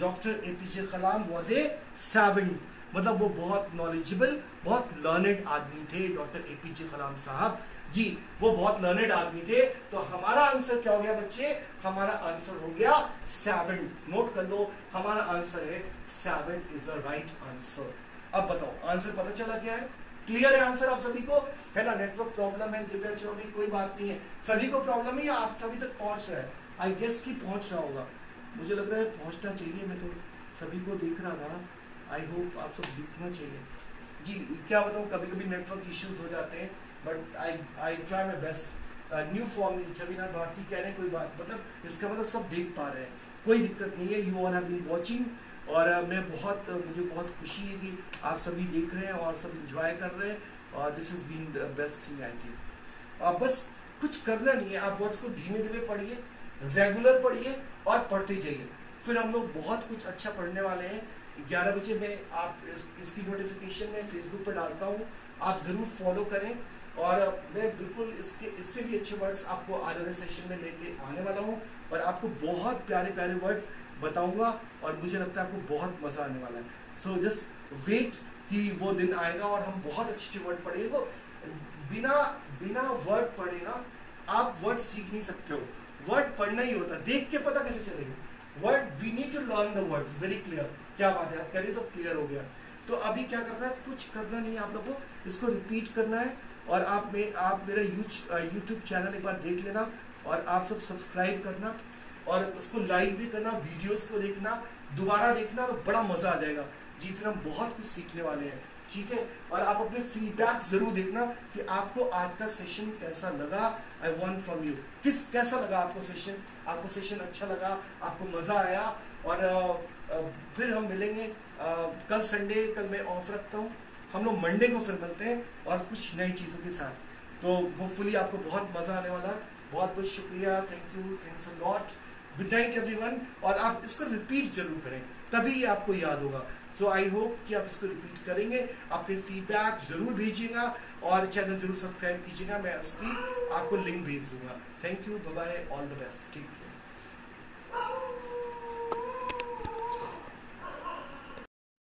doctor APJ Kalam was a savant मतलब वो बहुत नॉलेजेबल बहुत लर्नेड आदमी थे डॉक्टर एपीजे कलाम साहब। जी, वो बहुत लर्नेड आदमी थे। तो हमारा आंसर क्या हो गया बच्चे? हमारा आंसर हो गया सेवन नोट कर लो, हमारा आंसर है savant is a right answer अब बताओ आंसर पता चला क्या है? क्लियर है आंसर आप सभी को? है ना नेटवर्क प्रॉब्लम है, दिव्या चौधरी, कोई बात नहीं है। सभी को प्रॉब्लम है या आप सभी तक पहुँच रहा है? आई गेस की पहुँच रहा होगा। मुझे लग रहा है पहुँचना चाहिए, मैं तो सभी को देख रहा था। आई होप आप सब दिखना चाहिए। जी, क्या बताऊँ कभी कभी नेटवर्क इश्यूज़ हो जाते हैं but I I try my best new form Chhavinath Bharati कह रहे हैं, कोई बात मतलब इसका मतलब सब देख पा रहे हैं। कोई दिक्कत नहीं है you all have been watching और मैं बहुत मुझे बहुत खुशी है कि आप सभी देख रहे हैं और सब इंजॉय कर रहे हैं और this is been the best thing I think आप बस कुछ करना नहीं है आप वर्ड्स को धीमे धीमे पढ़िए रेगुलर पढ़िए और पढ़ते जाइए। फिर हम लोग बहुत कुछ अच्छा पढ़ने वाले हैं। ग्यारह बजे मैं आप इस, इसकी नोटिफिकेशन में फेसबुक पर डालता हूँ आप ज़रूर फॉलो करें। और मैं बिल्कुल इसके इससे भी अच्छे वर्ड्स आपको आने वाले सेशन में लेके आने वाला हूँ। और आपको बहुत प्यारे प्यारे वर्ड्स बताऊँगा और मुझे लगता है आपको बहुत मज़ा आने वाला है। सो जस्ट वेट कि वो दिन आएगा और हम बहुत अच्छे अच्छे वर्ड पढ़ेंगे। तो बिना बिना वर्ड पढ़े ना आप वर्ड सीख नहीं सकते हो। वर्ड पढ़ना ही होता देख के पता कैसे चलेगा? Word we need to learn the words very clear क्या बात है? आप कह रहे सब क्लियर हो गया। तो अभी क्या करना है? कुछ करना नहीं आप लोग को। इसको रिपीट करना है और आप में, आप मेरा यूट्यूब चैनल एक बार देख लेना और आप सब सब्सक्राइब करना। और उसको लाइक भी करना वीडियोस को देखना, दोबारा देखना तो बड़ा मज़ा आ जाएगा। जी, फिर हम बहुत कुछ सीखने वाले हैं, ठीक है? और आप अपने फीडबैक ज़रूर देखना कि आपको आज का सेशन कैसा लगा। आई वॉन्ट फ्रॉम यू किस, कैसा लगा आपको सेशन आपको सेशन अच्छा लगा? आपको मज़ा आया? और फिर हम मिलेंगे कल संडे कल मैं ऑफ़ रखता हूँ। हम लोग मंडे को फिर मिलते हैं और कुछ नई चीज़ों के साथ। तो होपफुली आपको बहुत मज़ा आने वाला बहुत बहुत शुक्रिया। Thank you thanks a lot good night everyone और आप इसको रिपीट ज़रूर करें। तभी आपको याद होगा। सो आई होप कि आप इसको रिपीट करेंगे। अपने फीडबैक ज़रूर भेजिएगा और चैनल ज़रूर सब्सक्राइब कीजिएगा। मैं उसकी आपको लिंक भेज दूँगा। Thank you bye all the best ठीक है